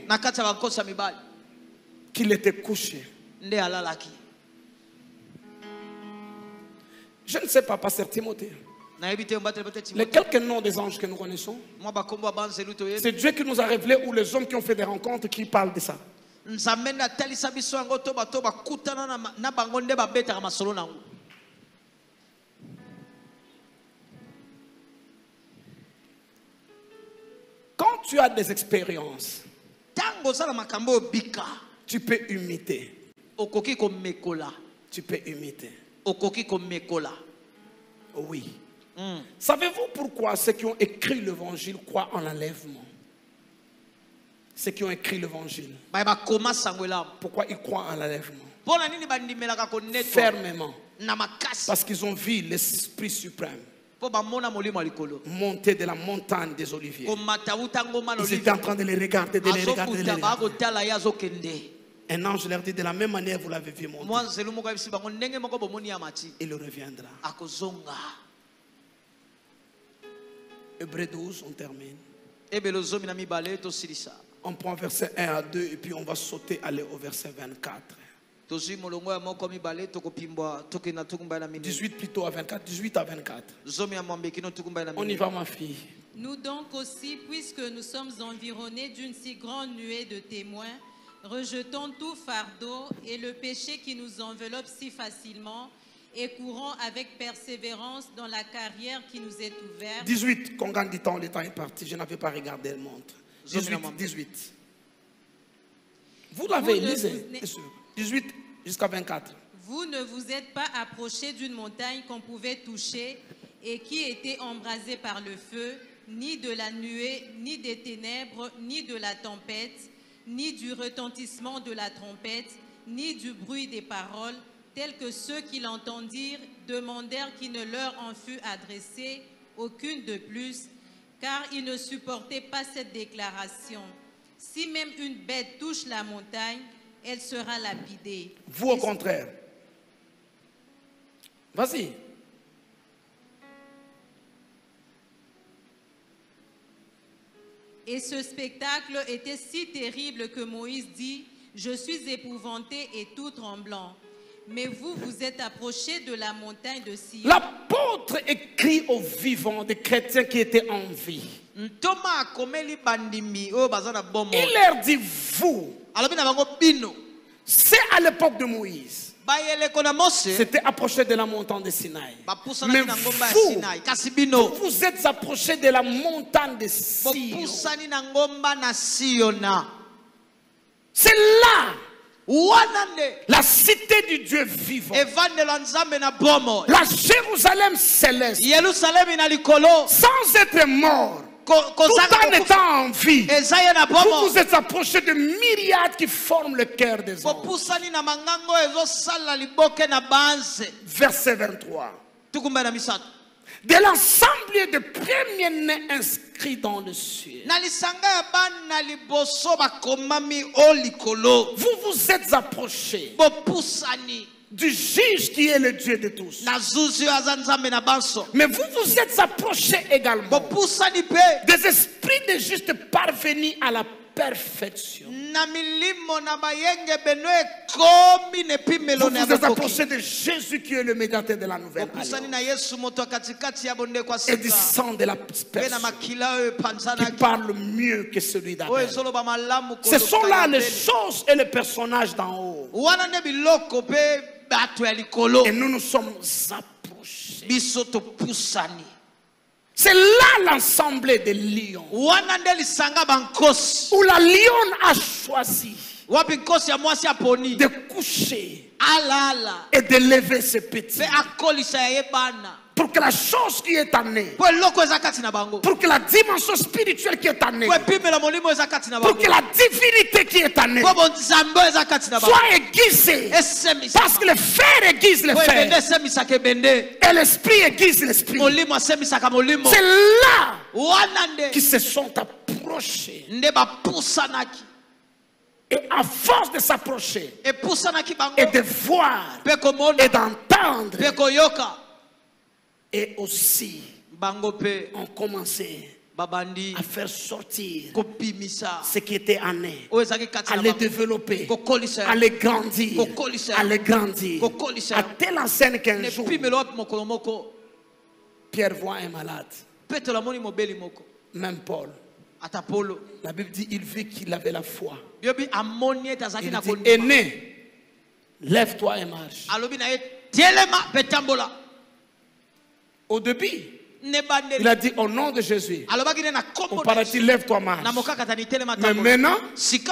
qu'il était couché. Je ne sais pas, pasteur Timothée. Les quelques noms des anges que nous connaissons, c'est Dieu qui nous a révélé ou les hommes qui ont fait des rencontres qui parlent de ça. Nzambe nde atalisa biso yango to bato bakutana na na bango nde babetaka masolo nango Quand tu as des expériences, ntango osala makambo oyo bika tu peux imiter. okoki komekola Tu peux imiter. okoki komekola Oui. Mm. Savez-vous pourquoi ceux qui ont écrit l'évangile croient en l'enlèvement? Ceux qui ont écrit l'évangile, elamu pourquoi ils croient en l'enlèvement? Fermement. Parce qu'ils ont vu l'Esprit suprême. Monter de la montagne des Oliviers. Ils étaient en train de les regarder, de les regarder, de les Un ange leur dit de la même manière vous l'avez vu monter. Il reviendra. Hébreu 12, on termine. On prend verset 1 à 2 et puis on va sauter aller au verset 24. tozwi molongo ya moko mibale tokopimbwa tokenda tukumbai na minei 18 plutôt à 24. 18 à 24. zomi ya mwambe kino tukumbai na On y va ma fille. Nous donc aussi, puisque nous sommes environnés d'une si grande nuée de témoins, rejetons tout fardeau et le péché qui nous enveloppe si facilement et courons avec persévérance dans la carrière qui nous est ouverte. 18, qu'on gagne du temps, le temps est parti. Je n'avais pas regardé le montre. 18, Zominamam. 18. Vous l'avez, Vous ne lisez. vous- bien sûr. 18 jusqu'à 24. Vous ne vous êtes pas approchés d'une montagne qu'on pouvait toucher et qui était embrasée par le feu, ni de la nuée, ni des ténèbres, ni de la tempête, ni du retentissement de la trompette, ni du bruit des paroles, tels que ceux qui l'entendirent demandèrent qu'il ne leur en fût adressé aucune de plus, car ils ne supportaient pas cette déclaration. Si même une bête touche la montagne, elle sera lapidée. Vous, au contraire. Vas-y. Et ce spectacle était si terrible que Moïse dit, je suis épouvanté et tout tremblant. Mais vous, vous êtes approchés de la montagne de Sion. L'apôtre écrit aux vivants des chrétiens qui étaient en vie. Il leur dit, vous, c'est à l'époque de Moïse. C'était approché de la montagne de Sinaï. Mais vous, vous vous êtes approchés de la montagne de Sion. C'est là la cité du Dieu vivant. La Jérusalem céleste. Sans être mort. Tout en étant en vie. Vous vous êtes approchés de myriades qui forment le cœur des hommes. Verset 23. De l'ensemble de premiers-nés inscrits dans le ciel. na lisanga ya bana liboso bakomami o likolo Vous vous êtes approchés du juge qui est le Dieu de tous. Mais vous vous êtes approchés également des esprits de justes parvenus à la perfection. Na milimo na bayenge beno ekomi na epimelo na vous de Jésus qui est le médiateur de la nouvelle opusani alliance. na yesu moto ya katikati ya bondeko de la mpe na personne makila oyo epanzanaki parle mieux que celui oyo d'Abel. ezoloba malamu Ce sont là les choses et les personnages d'en haut. wana nde biloko mpe bato ya likolo Et nous nous sommes approchés. biso topusani C'est là l'ensemble des lions. Où la lionne a choisi de coucher et de lever ses petits. Pour que la chose qui est bango pour que la dimension spirituelle qui est na pour que la divinité qui est bango soit aiguisée. Parce que le fer aiguise le fer. et l'esprit aiguise l'esprit. C'est là nde se sont approchés. Et à force de s'approcher et de voir et d'entendre, et aussi ont commencé à faire sortir kopimisa ce qui était en eux, à les développer, à les grandir, à les grandir. À telle enseigne qu'un jour, Pierre voit un malade, même Paul. La Bible dit il vit qu'il avait la foi. Il dit Aîné, lève-toi et marche. alobi na ye telema mpe tambola Au début, ne il a dit au nom de Jésus. na paradis, lève-toi, marche. Mais maintenant,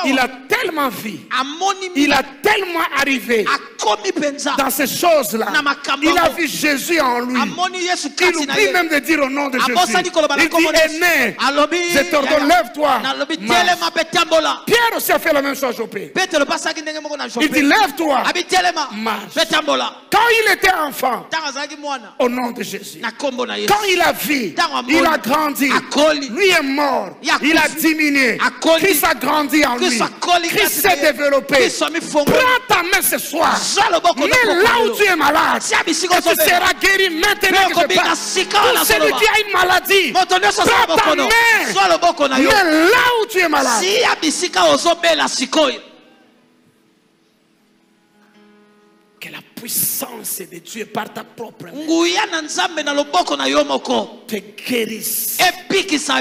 il a tellement vu, il a tellement arrivé dans ces choses-là. Il a vu Jésus en lui. Il oublie même de dire au nom de Jésus. Il dit aîné, alobi je t'ordonne, lève-toi. Pierre aussi a fait la même chose à Jopé. Il dit lève-toi. Marche. Quand il était enfant, au nom de Jésus. Quand il a vu, il a grandi. Lui est mort. Il a diminué. Christ a grandi en lui. Christ s'est développé. Prends ta main ce soir. Mais là où tu es malade, et tu seras guéri maintenant que je parle. Pour celui qui a une maladie, prends ta main. Mais là où tu es malade, puissance de Dieu par ta propre main. Te guérisse,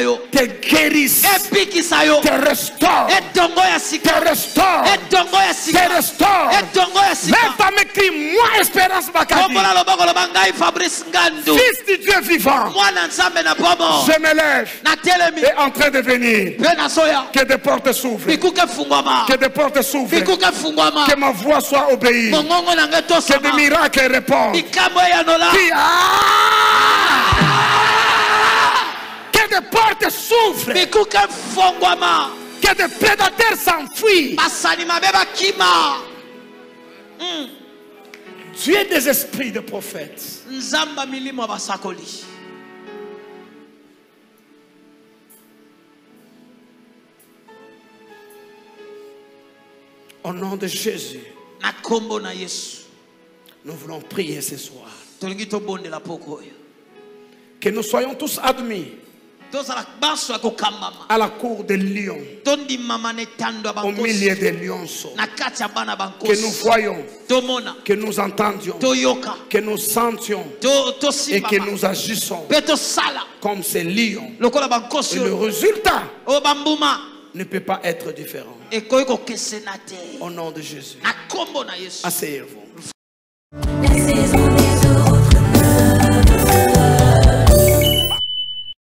yo. Te guérisse, yo. Te restaure, etongo ya te sika restaure, etongo ya te restaure. etongo ya Lève sika ta main, crie moi, Espérance Bakadi, kombola loboko loba ngai fabrice ngandu. Fils du Dieu vivant. mwana nzambe na bomo Je me lève. Et en train de venir. Que des portes s'ouvrent. bikuke Que des portes s'ouvrent. bikuke Que ma voix soit obéie. mongongo na ngai Que des miracles répondent. Qui- Ah! Que des portes s'ouvrent. Que des prédateurs s'enfuient. bakima Dieu des esprits de prophètes. Au nom de Jésus, nous voulons prier ce soir. Que nous soyons tous admis à la cour des lions, au milieu des lionceaux. bana Que nous tomona que nous entendions, que nous sentions et que nous agissons comme ces lions. Et le résultat ne peut pas être différent. Au nom de Jésus. Asseyez-vous. La saison